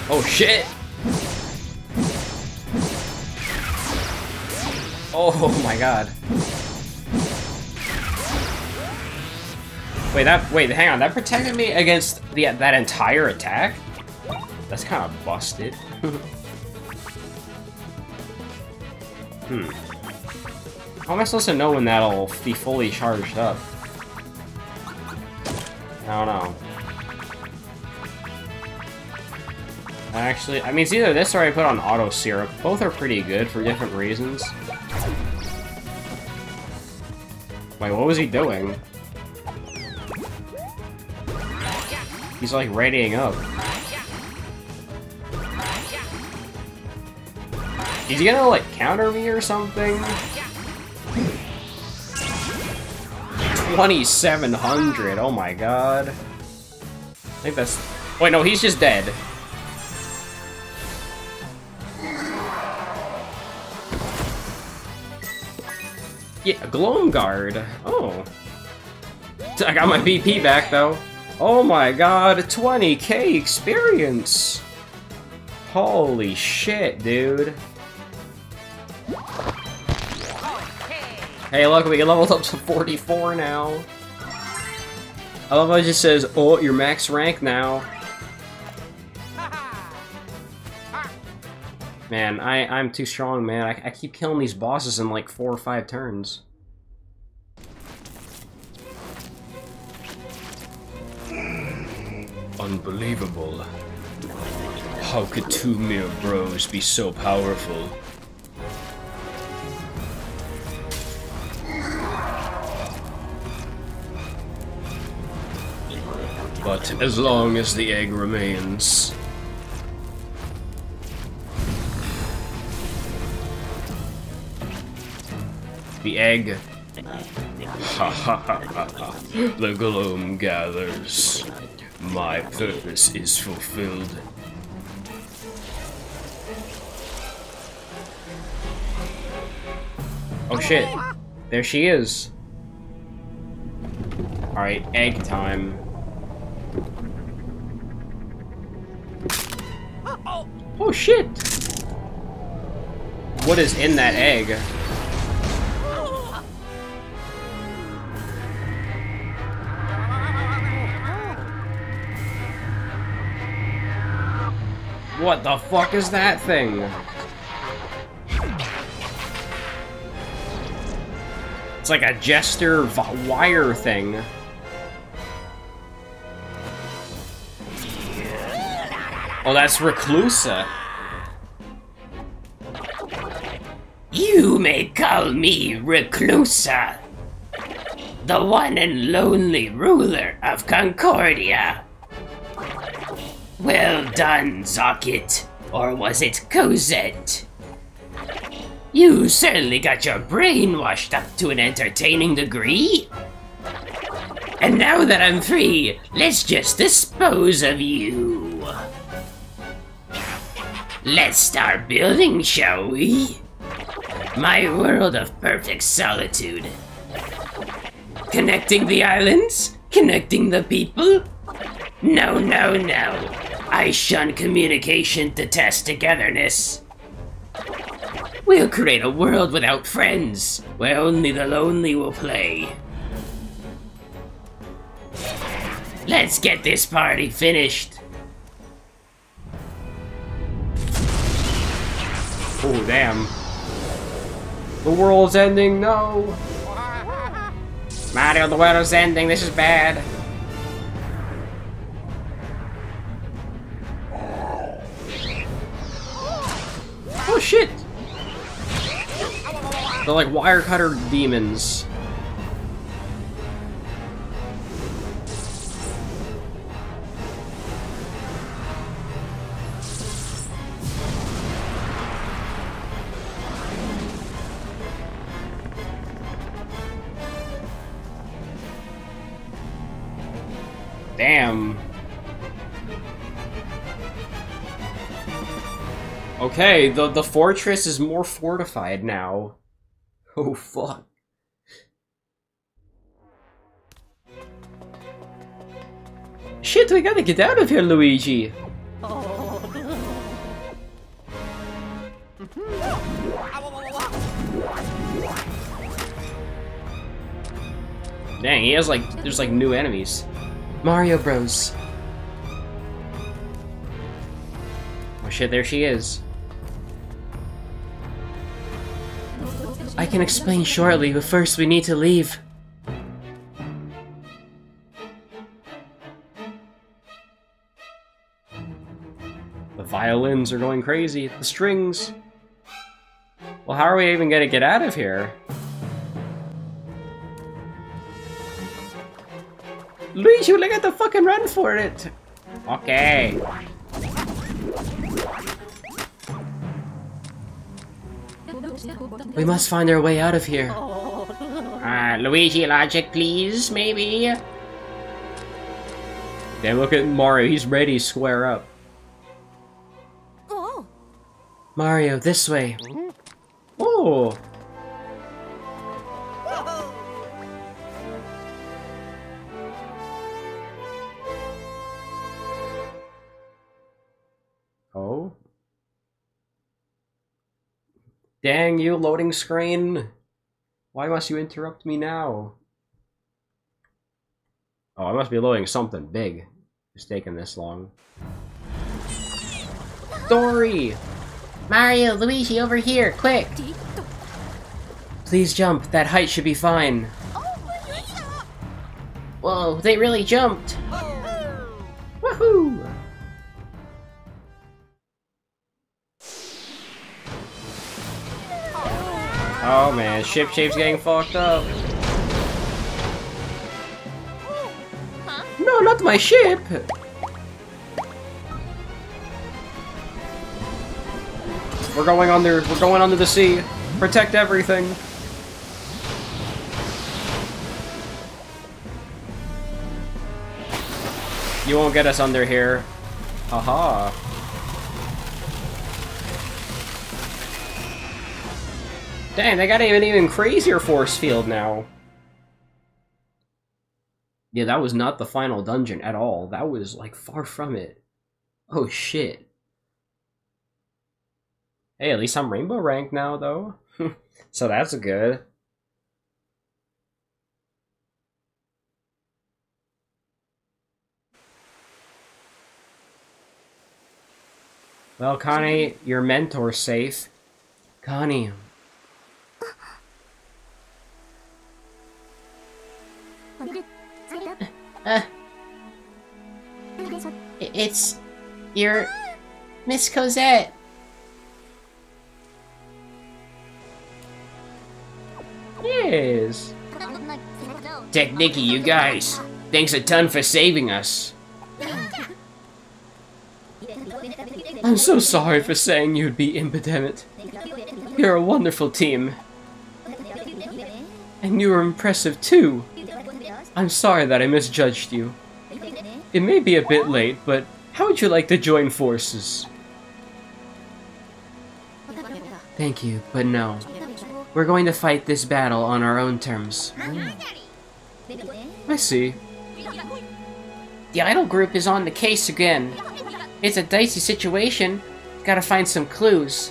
Oh shit! Oh my god. Wait, that- wait, hang on, that protected me against the that entire attack? That's kind of busted. *laughs* hmm. How am I supposed to know when that'll be fully charged up? I don't know. Actually, I mean, it's either this or I put on auto syrup. Both are pretty good for different reasons. Wait, what was he doing? He's like readying up. Is he gonna like counter me or something? 2700, oh my god. I think that's... Wait, no, he's just dead. Yeah, Glohm Guard. Oh. I got my BP back, though. Oh my god, 20k experience! Holy shit, dude. Hey, look, we leveled up to 44 now. I love how it just says, oh, you're max rank now. Man, I, I'm too strong, man. I, I keep killing these bosses in like four or five turns. Unbelievable. How could two mere bros be so powerful? But as long as the egg remains, the egg. Ha ha ha ha ha. The Glohm gathers. My purpose is fulfilled. Oh shit. There she is. Alright, egg time. Oh shit! What is in that egg? What the fuck is that thing? It's like a jester wire thing. Oh, that's Reclusa. You may call me Reclusa, the one and lonely ruler of Concordia. Well done, Zokket. Or was it Cosette? You certainly got your brain washed up to an entertaining degree. And now that I'm free, let's just dispose of you. Let's start building, shall we? My world of perfect solitude. Connecting the islands? Connecting the people? No, no, no. I shun communication to test togetherness. We'll create a world without friends, where only the lonely will play. Let's get this party finished. Oh, damn. The world's ending, no! Mario, the world is ending, this is bad. Oh shit! They're like wire cutter demons. Damn. Okay, the the fortress is more fortified now. Oh fuck. Shit, we gotta get out of here, Luigi. Dang, he has like, there's like new enemies. Mario Bros. Oh shit, there she is. I can explain shortly, but first we need to leave. The violins are going crazy. The strings. Well, how are we even gonna get out of here? Luigi, look at the fucking run for it! Okay. We must find our way out of here. *laughs* Uh, Luigi logic, please, maybe? Damn, look at Mario. He's ready square up. Oh. Mario, this way. Oh. Dang you, loading screen. Why must you interrupt me now? Oh, I must be loading something big. It's taking this long. Story! Mario, Luigi, over here, quick! Please jump. That height should be fine. Whoa, they really jumped! Oh. Man, ship shape's getting fucked up. No, not my ship! We're going under, we're going under the sea. Protect everything. You won't get us under here. Haha. Dang, they got an even crazier force field now. Yeah, that was not the final dungeon at all. That was, like, far from it. Oh, shit. Hey, at least I'm rainbow ranked now, though. *laughs* so that's good. Well, Connie, your mentor's safe. Connie. Uh, it's... You're... Miss Cosette. Yes. Technicky, you guys. Thanks a ton for saving us. I'm so sorry for saying you'd be impotent. You're a wonderful team, and you were impressive too. I'm sorry that I misjudged you. It may be a bit late, but how would you like to join forces? Thank you, but no. We're going to fight this battle on our own terms. I see. The idol group is on the case again. It's a dicey situation. Gotta find some clues.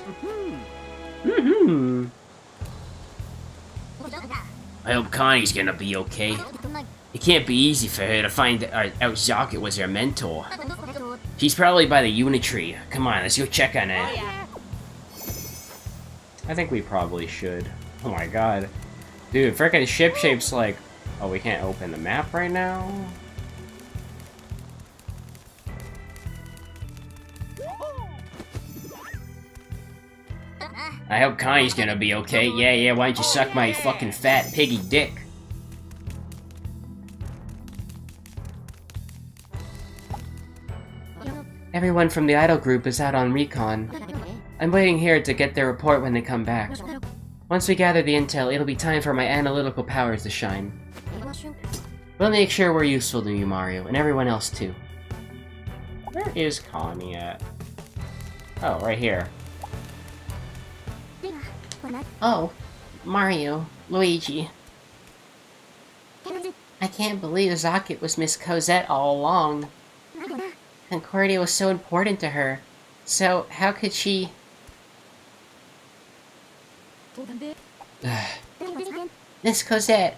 Hmm. I hope Connie's gonna be okay. It can't be easy for her to find out Zokket was her mentor. She's probably by the Unitree. Come on, let's go check on her. I think we probably should. Oh my god. Dude, frickin' ship shape's like... Oh, we can't open the map right now? I hope Connie's gonna be okay. Yeah, yeah, why don't you suck my fucking fat piggy dick? Everyone from the idol group is out on recon. I'm waiting here to get their report when they come back. Once we gather the intel, it'll be time for my analytical powers to shine. We'll make sure we're useful to you, Mario, and everyone else too. Where is Connie at? Oh, right here. Oh, Mario, Luigi. I can't believe Zokket was Miss Cosette all along. Concordia was so important to her. So, how could she... *sighs* Miss Cosette,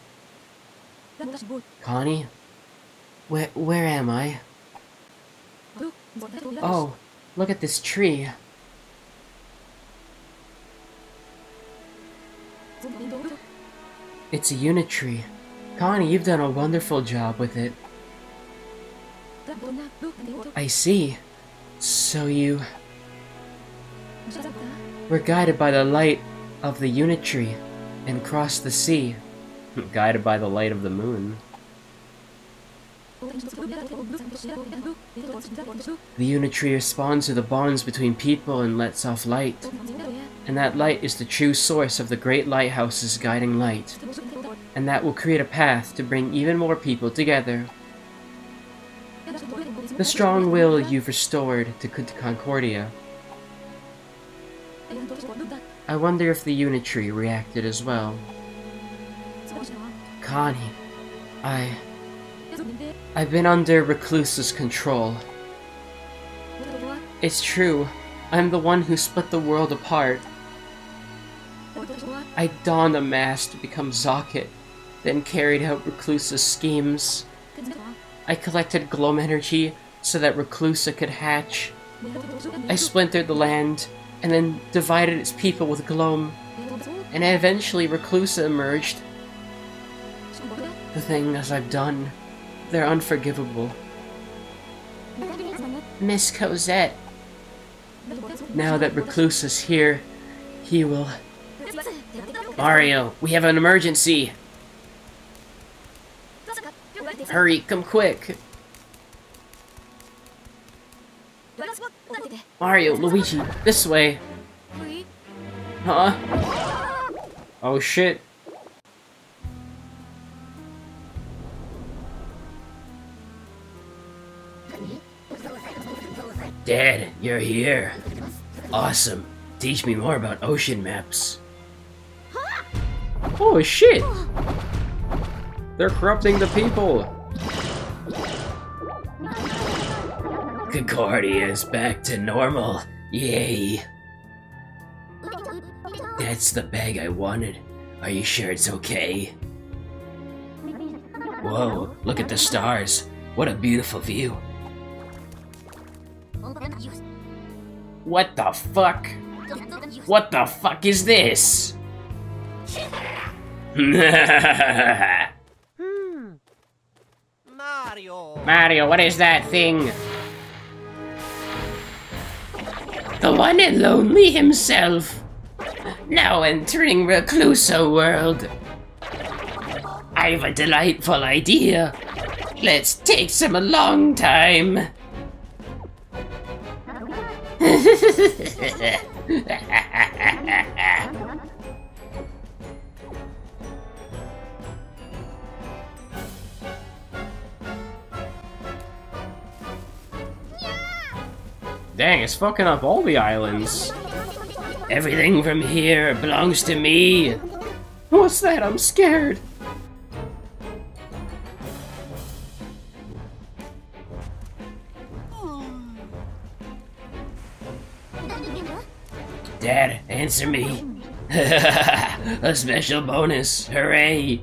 Connie? Where, where am I? Oh, look at this tree. It's a Uni-Tree. Connie, you've done a wonderful job with it. I see. So you We're guided by the light of the Uni-Tree and cross the sea. *laughs* guided by the light of the moon. The Uni-Tree responds to the bonds between people and lets off light. And that light is the true source of the great lighthouse's guiding light. And that will create a path to bring even more people together. The strong will you've restored to Concordia. I wonder if the Uni-Tree reacted as well. Connie, I... I've been under Reclusa's control. It's true. I'm the one who split the world apart. I donned a mask to become Zokket, then carried out Reclusa's schemes. I collected Glohm energy so that Reclusa could hatch. I splintered the land, and then divided its people with Glohm. And eventually Reclusa emerged. The things I've done, they're unforgivable. Miss Cosette. Now that Reclusa's here, he will... Mario, we have an emergency. Hurry, come quick. Mario, Luigi, this way! Huh? Oh shit. Dad, you're here. Awesome. Teach me more about ocean maps. Oh shit! They're corrupting the people! Concordia is back to normal. Yay. That's the bag I wanted. Are you sure it's okay? Whoa, look at the stars. What a beautiful view. What the fuck? What the fuck is this? Mario! *laughs* Mario, what is that thing? The one and lonely himself. Now entering Reclusa world. I've a delightful idea. Let's take some a long time. Dang, it's fucking up all the islands. Everything from here belongs to me. What's that? I'm scared. Dad, answer me. *laughs* A special bonus. Hooray.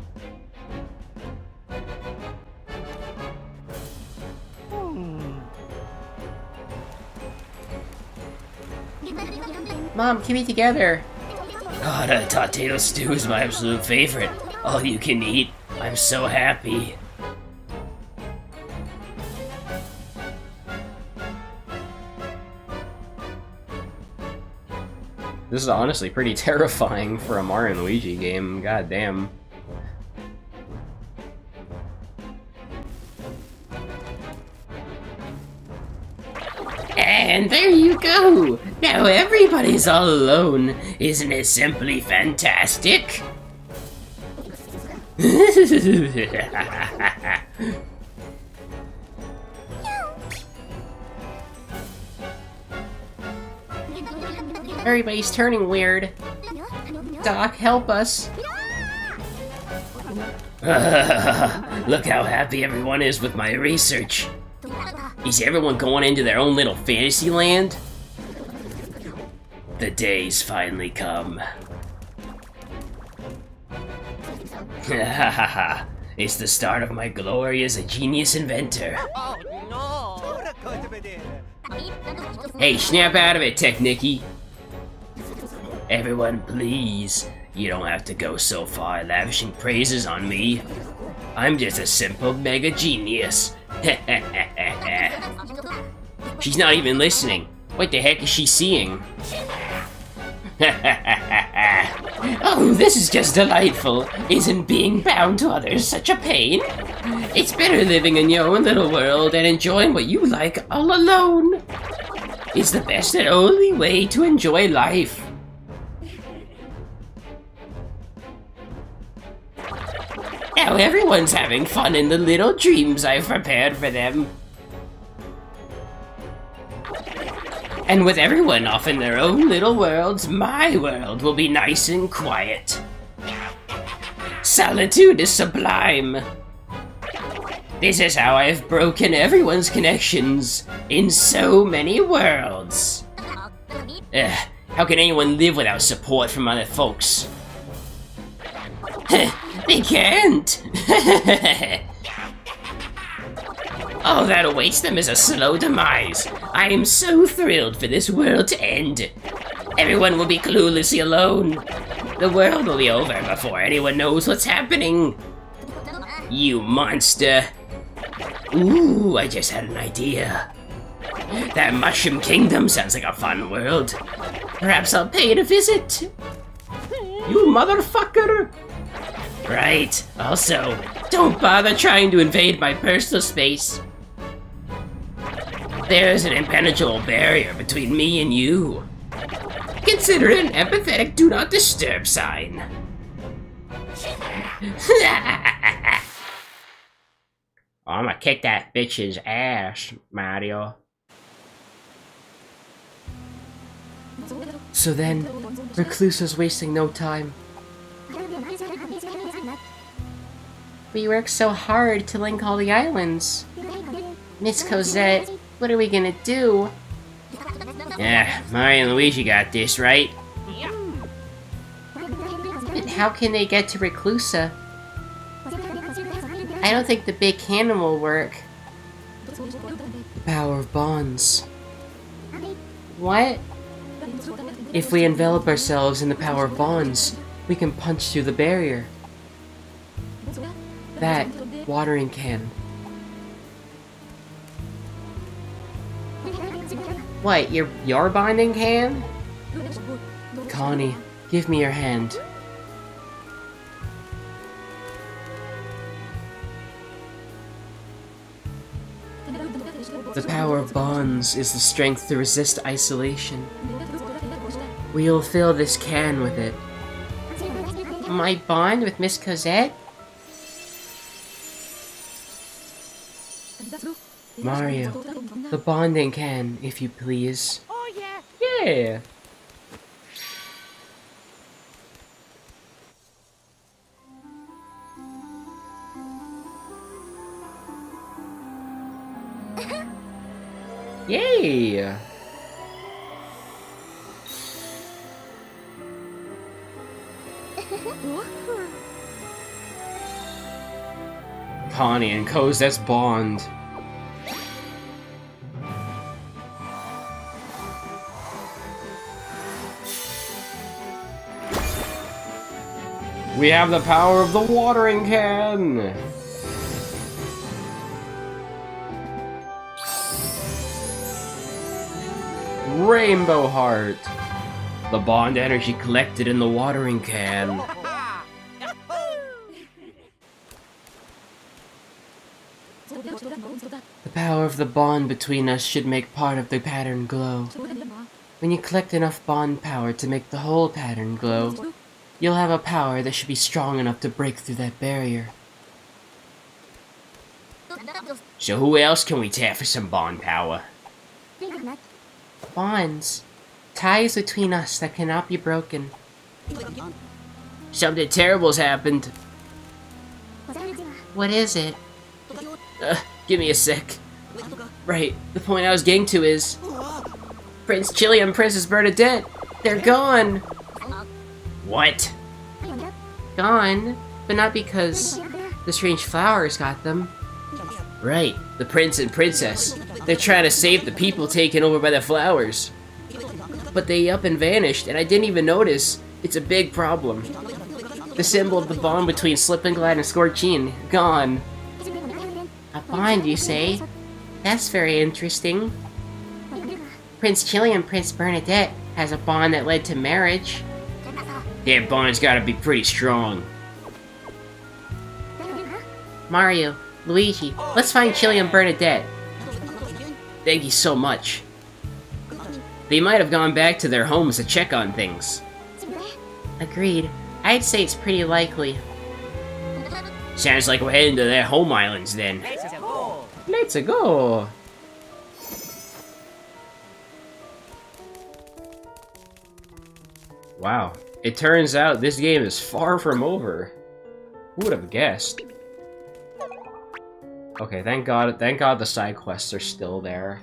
Mom, keep me together. Oh, the potato stew is my absolute favorite. All you can eat. I'm so happy. This is honestly pretty *laughs* terrifying for a Mario and Luigi game. God damn. And there you go! Now everybody's all alone. Isn't it simply fantastic? *laughs* Everybody's turning weird. Doc, help us. *laughs* Look how happy everyone is with my research. Is everyone going into their own little fantasy land? The day's finally come. *laughs* it's the start of my glory as a genius inventor. Oh, hey, snap out of it, Technicky. Everyone, please. You don't have to go so far lavishing praises on me. I'm just a simple mega genius. *laughs* She's not even listening. What the heck is she seeing? *laughs* oh, this is just delightful. Isn't being bound to others such a pain? It's better living in your own little world and enjoying what you like all alone. It's the best and only way to enjoy life. Now everyone's having fun in the little dreams I've prepared for them. And with everyone off in their own little worlds, my world will be nice and quiet. Solitude is sublime. This is how I've broken everyone's connections in so many worlds. Ugh, how can anyone live without support from other folks? They can't! *laughs* All that awaits them is a slow demise. I am so thrilled for this world to end. Everyone will be cluelessly alone. The world will be over before anyone knows what's happening. You monster. Ooh, I just had an idea. That Mushroom Kingdom sounds like a fun world. Perhaps I'll pay it a visit. You motherfucker! Right. Also, don't bother trying to invade my personal space. There's an impenetrable barrier between me and you. Consider it an empathetic do not disturb sign. *laughs* I'm gonna kick that bitch's ass, Mario. So then, Reclusa's wasting no time. We worked so hard to link all the islands. Miss Cosette, what are we gonna do? Yeah, Mario and Luigi got this, right? And how can they get to Reclusa? I don't think the big cannon will work. The power of bonds. What? If we envelop ourselves in the power of bonds, we can punch through the barrier. That watering can. What, your your binding can? Connie, give me your hand. The power of bonds is the strength to resist isolation. We'll fill this can with it. My bond with Miss Cosette? Mario, the bonding can, if you please. Oh yeah. Yeah. *laughs* Yay! *laughs* Connie and Cosette's bond. We have the power of the watering can! Rainbow Heart! The bond energy collected in the watering can. The power of the bond between us should make part of the pattern glow. When you collect enough bond power to make the whole pattern glow, you'll have a power that should be strong enough to break through that barrier. So who else can we tap for some bond power? Bonds. Ties between us that cannot be broken. Something terrible's happened. What is it? Uh, give me a sec. Right, the point I was getting to is... Prince Chili and Princess Bernadette! They're gone! What? Gone? But not because the strange flowers got them. Right, the prince and princess. They're trying to save the people taken over by the flowers. But they up and vanished, and I didn't even notice. It's a big problem. The symbol of the bond between Slip and Glide and Scorchine, gone. A bond, you say? That's very interesting. Prince Chili and Prince Bernadette has a bond that led to marriage. That bond's gotta be pretty strong. Mario, Luigi, let's find Chili and Bernadette. Thank you so much. They might have gone back to their homes to check on things. Agreed. I'd say it's pretty likely. Sounds like we're heading to their home islands then. Let's go. Wow. It turns out this game is far from over. Who would have guessed? Okay, thank god, thank god the side quests are still there.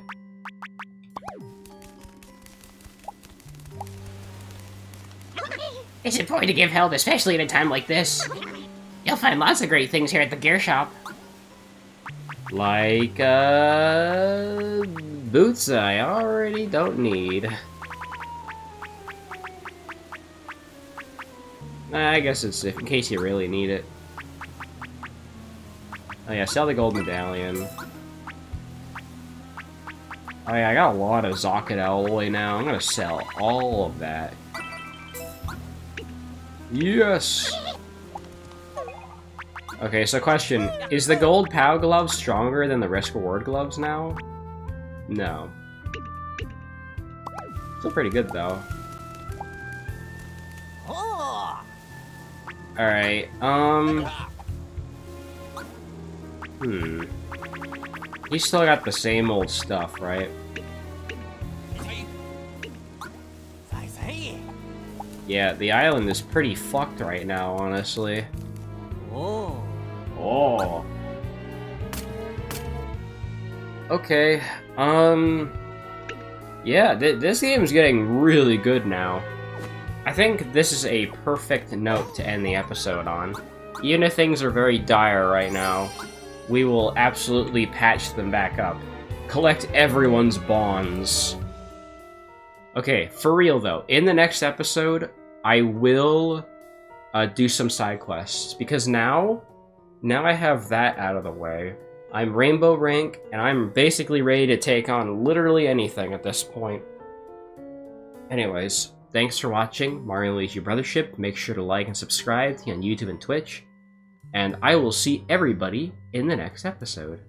It's important to give help, especially at a time like this. You'll find lots of great things here at the gear shop. Like, uh... Boots I already don't need. I guess it's in case you really need it. Oh yeah, sell the gold medallion. Oh yeah, I got a lot of Zokket alloy now. I'm gonna sell all of that. Yes! Okay, so question. Is the gold POW glove stronger than the risk reward gloves now? No. Still pretty good though. Alright, um... Hmm. You still got the same old stuff, right? Yeah, the island is pretty fucked right now, honestly. Oh. Oh. Okay, um... Yeah, th this game's getting really good now. I think this is a perfect note to end the episode on. Even if things are very dire right now, we will absolutely patch them back up. Collect everyone's bonds. Okay, for real though, in the next episode, I will uh, do some side quests, because now, now I have that out of the way. I'm Rainbow Rank, and I'm basically ready to take on literally anything at this point. Anyways, thanks for watching Mario Luigi Brothership. Make sure to like and subscribe on YouTube and Twitch. And I will see everybody in the next episode.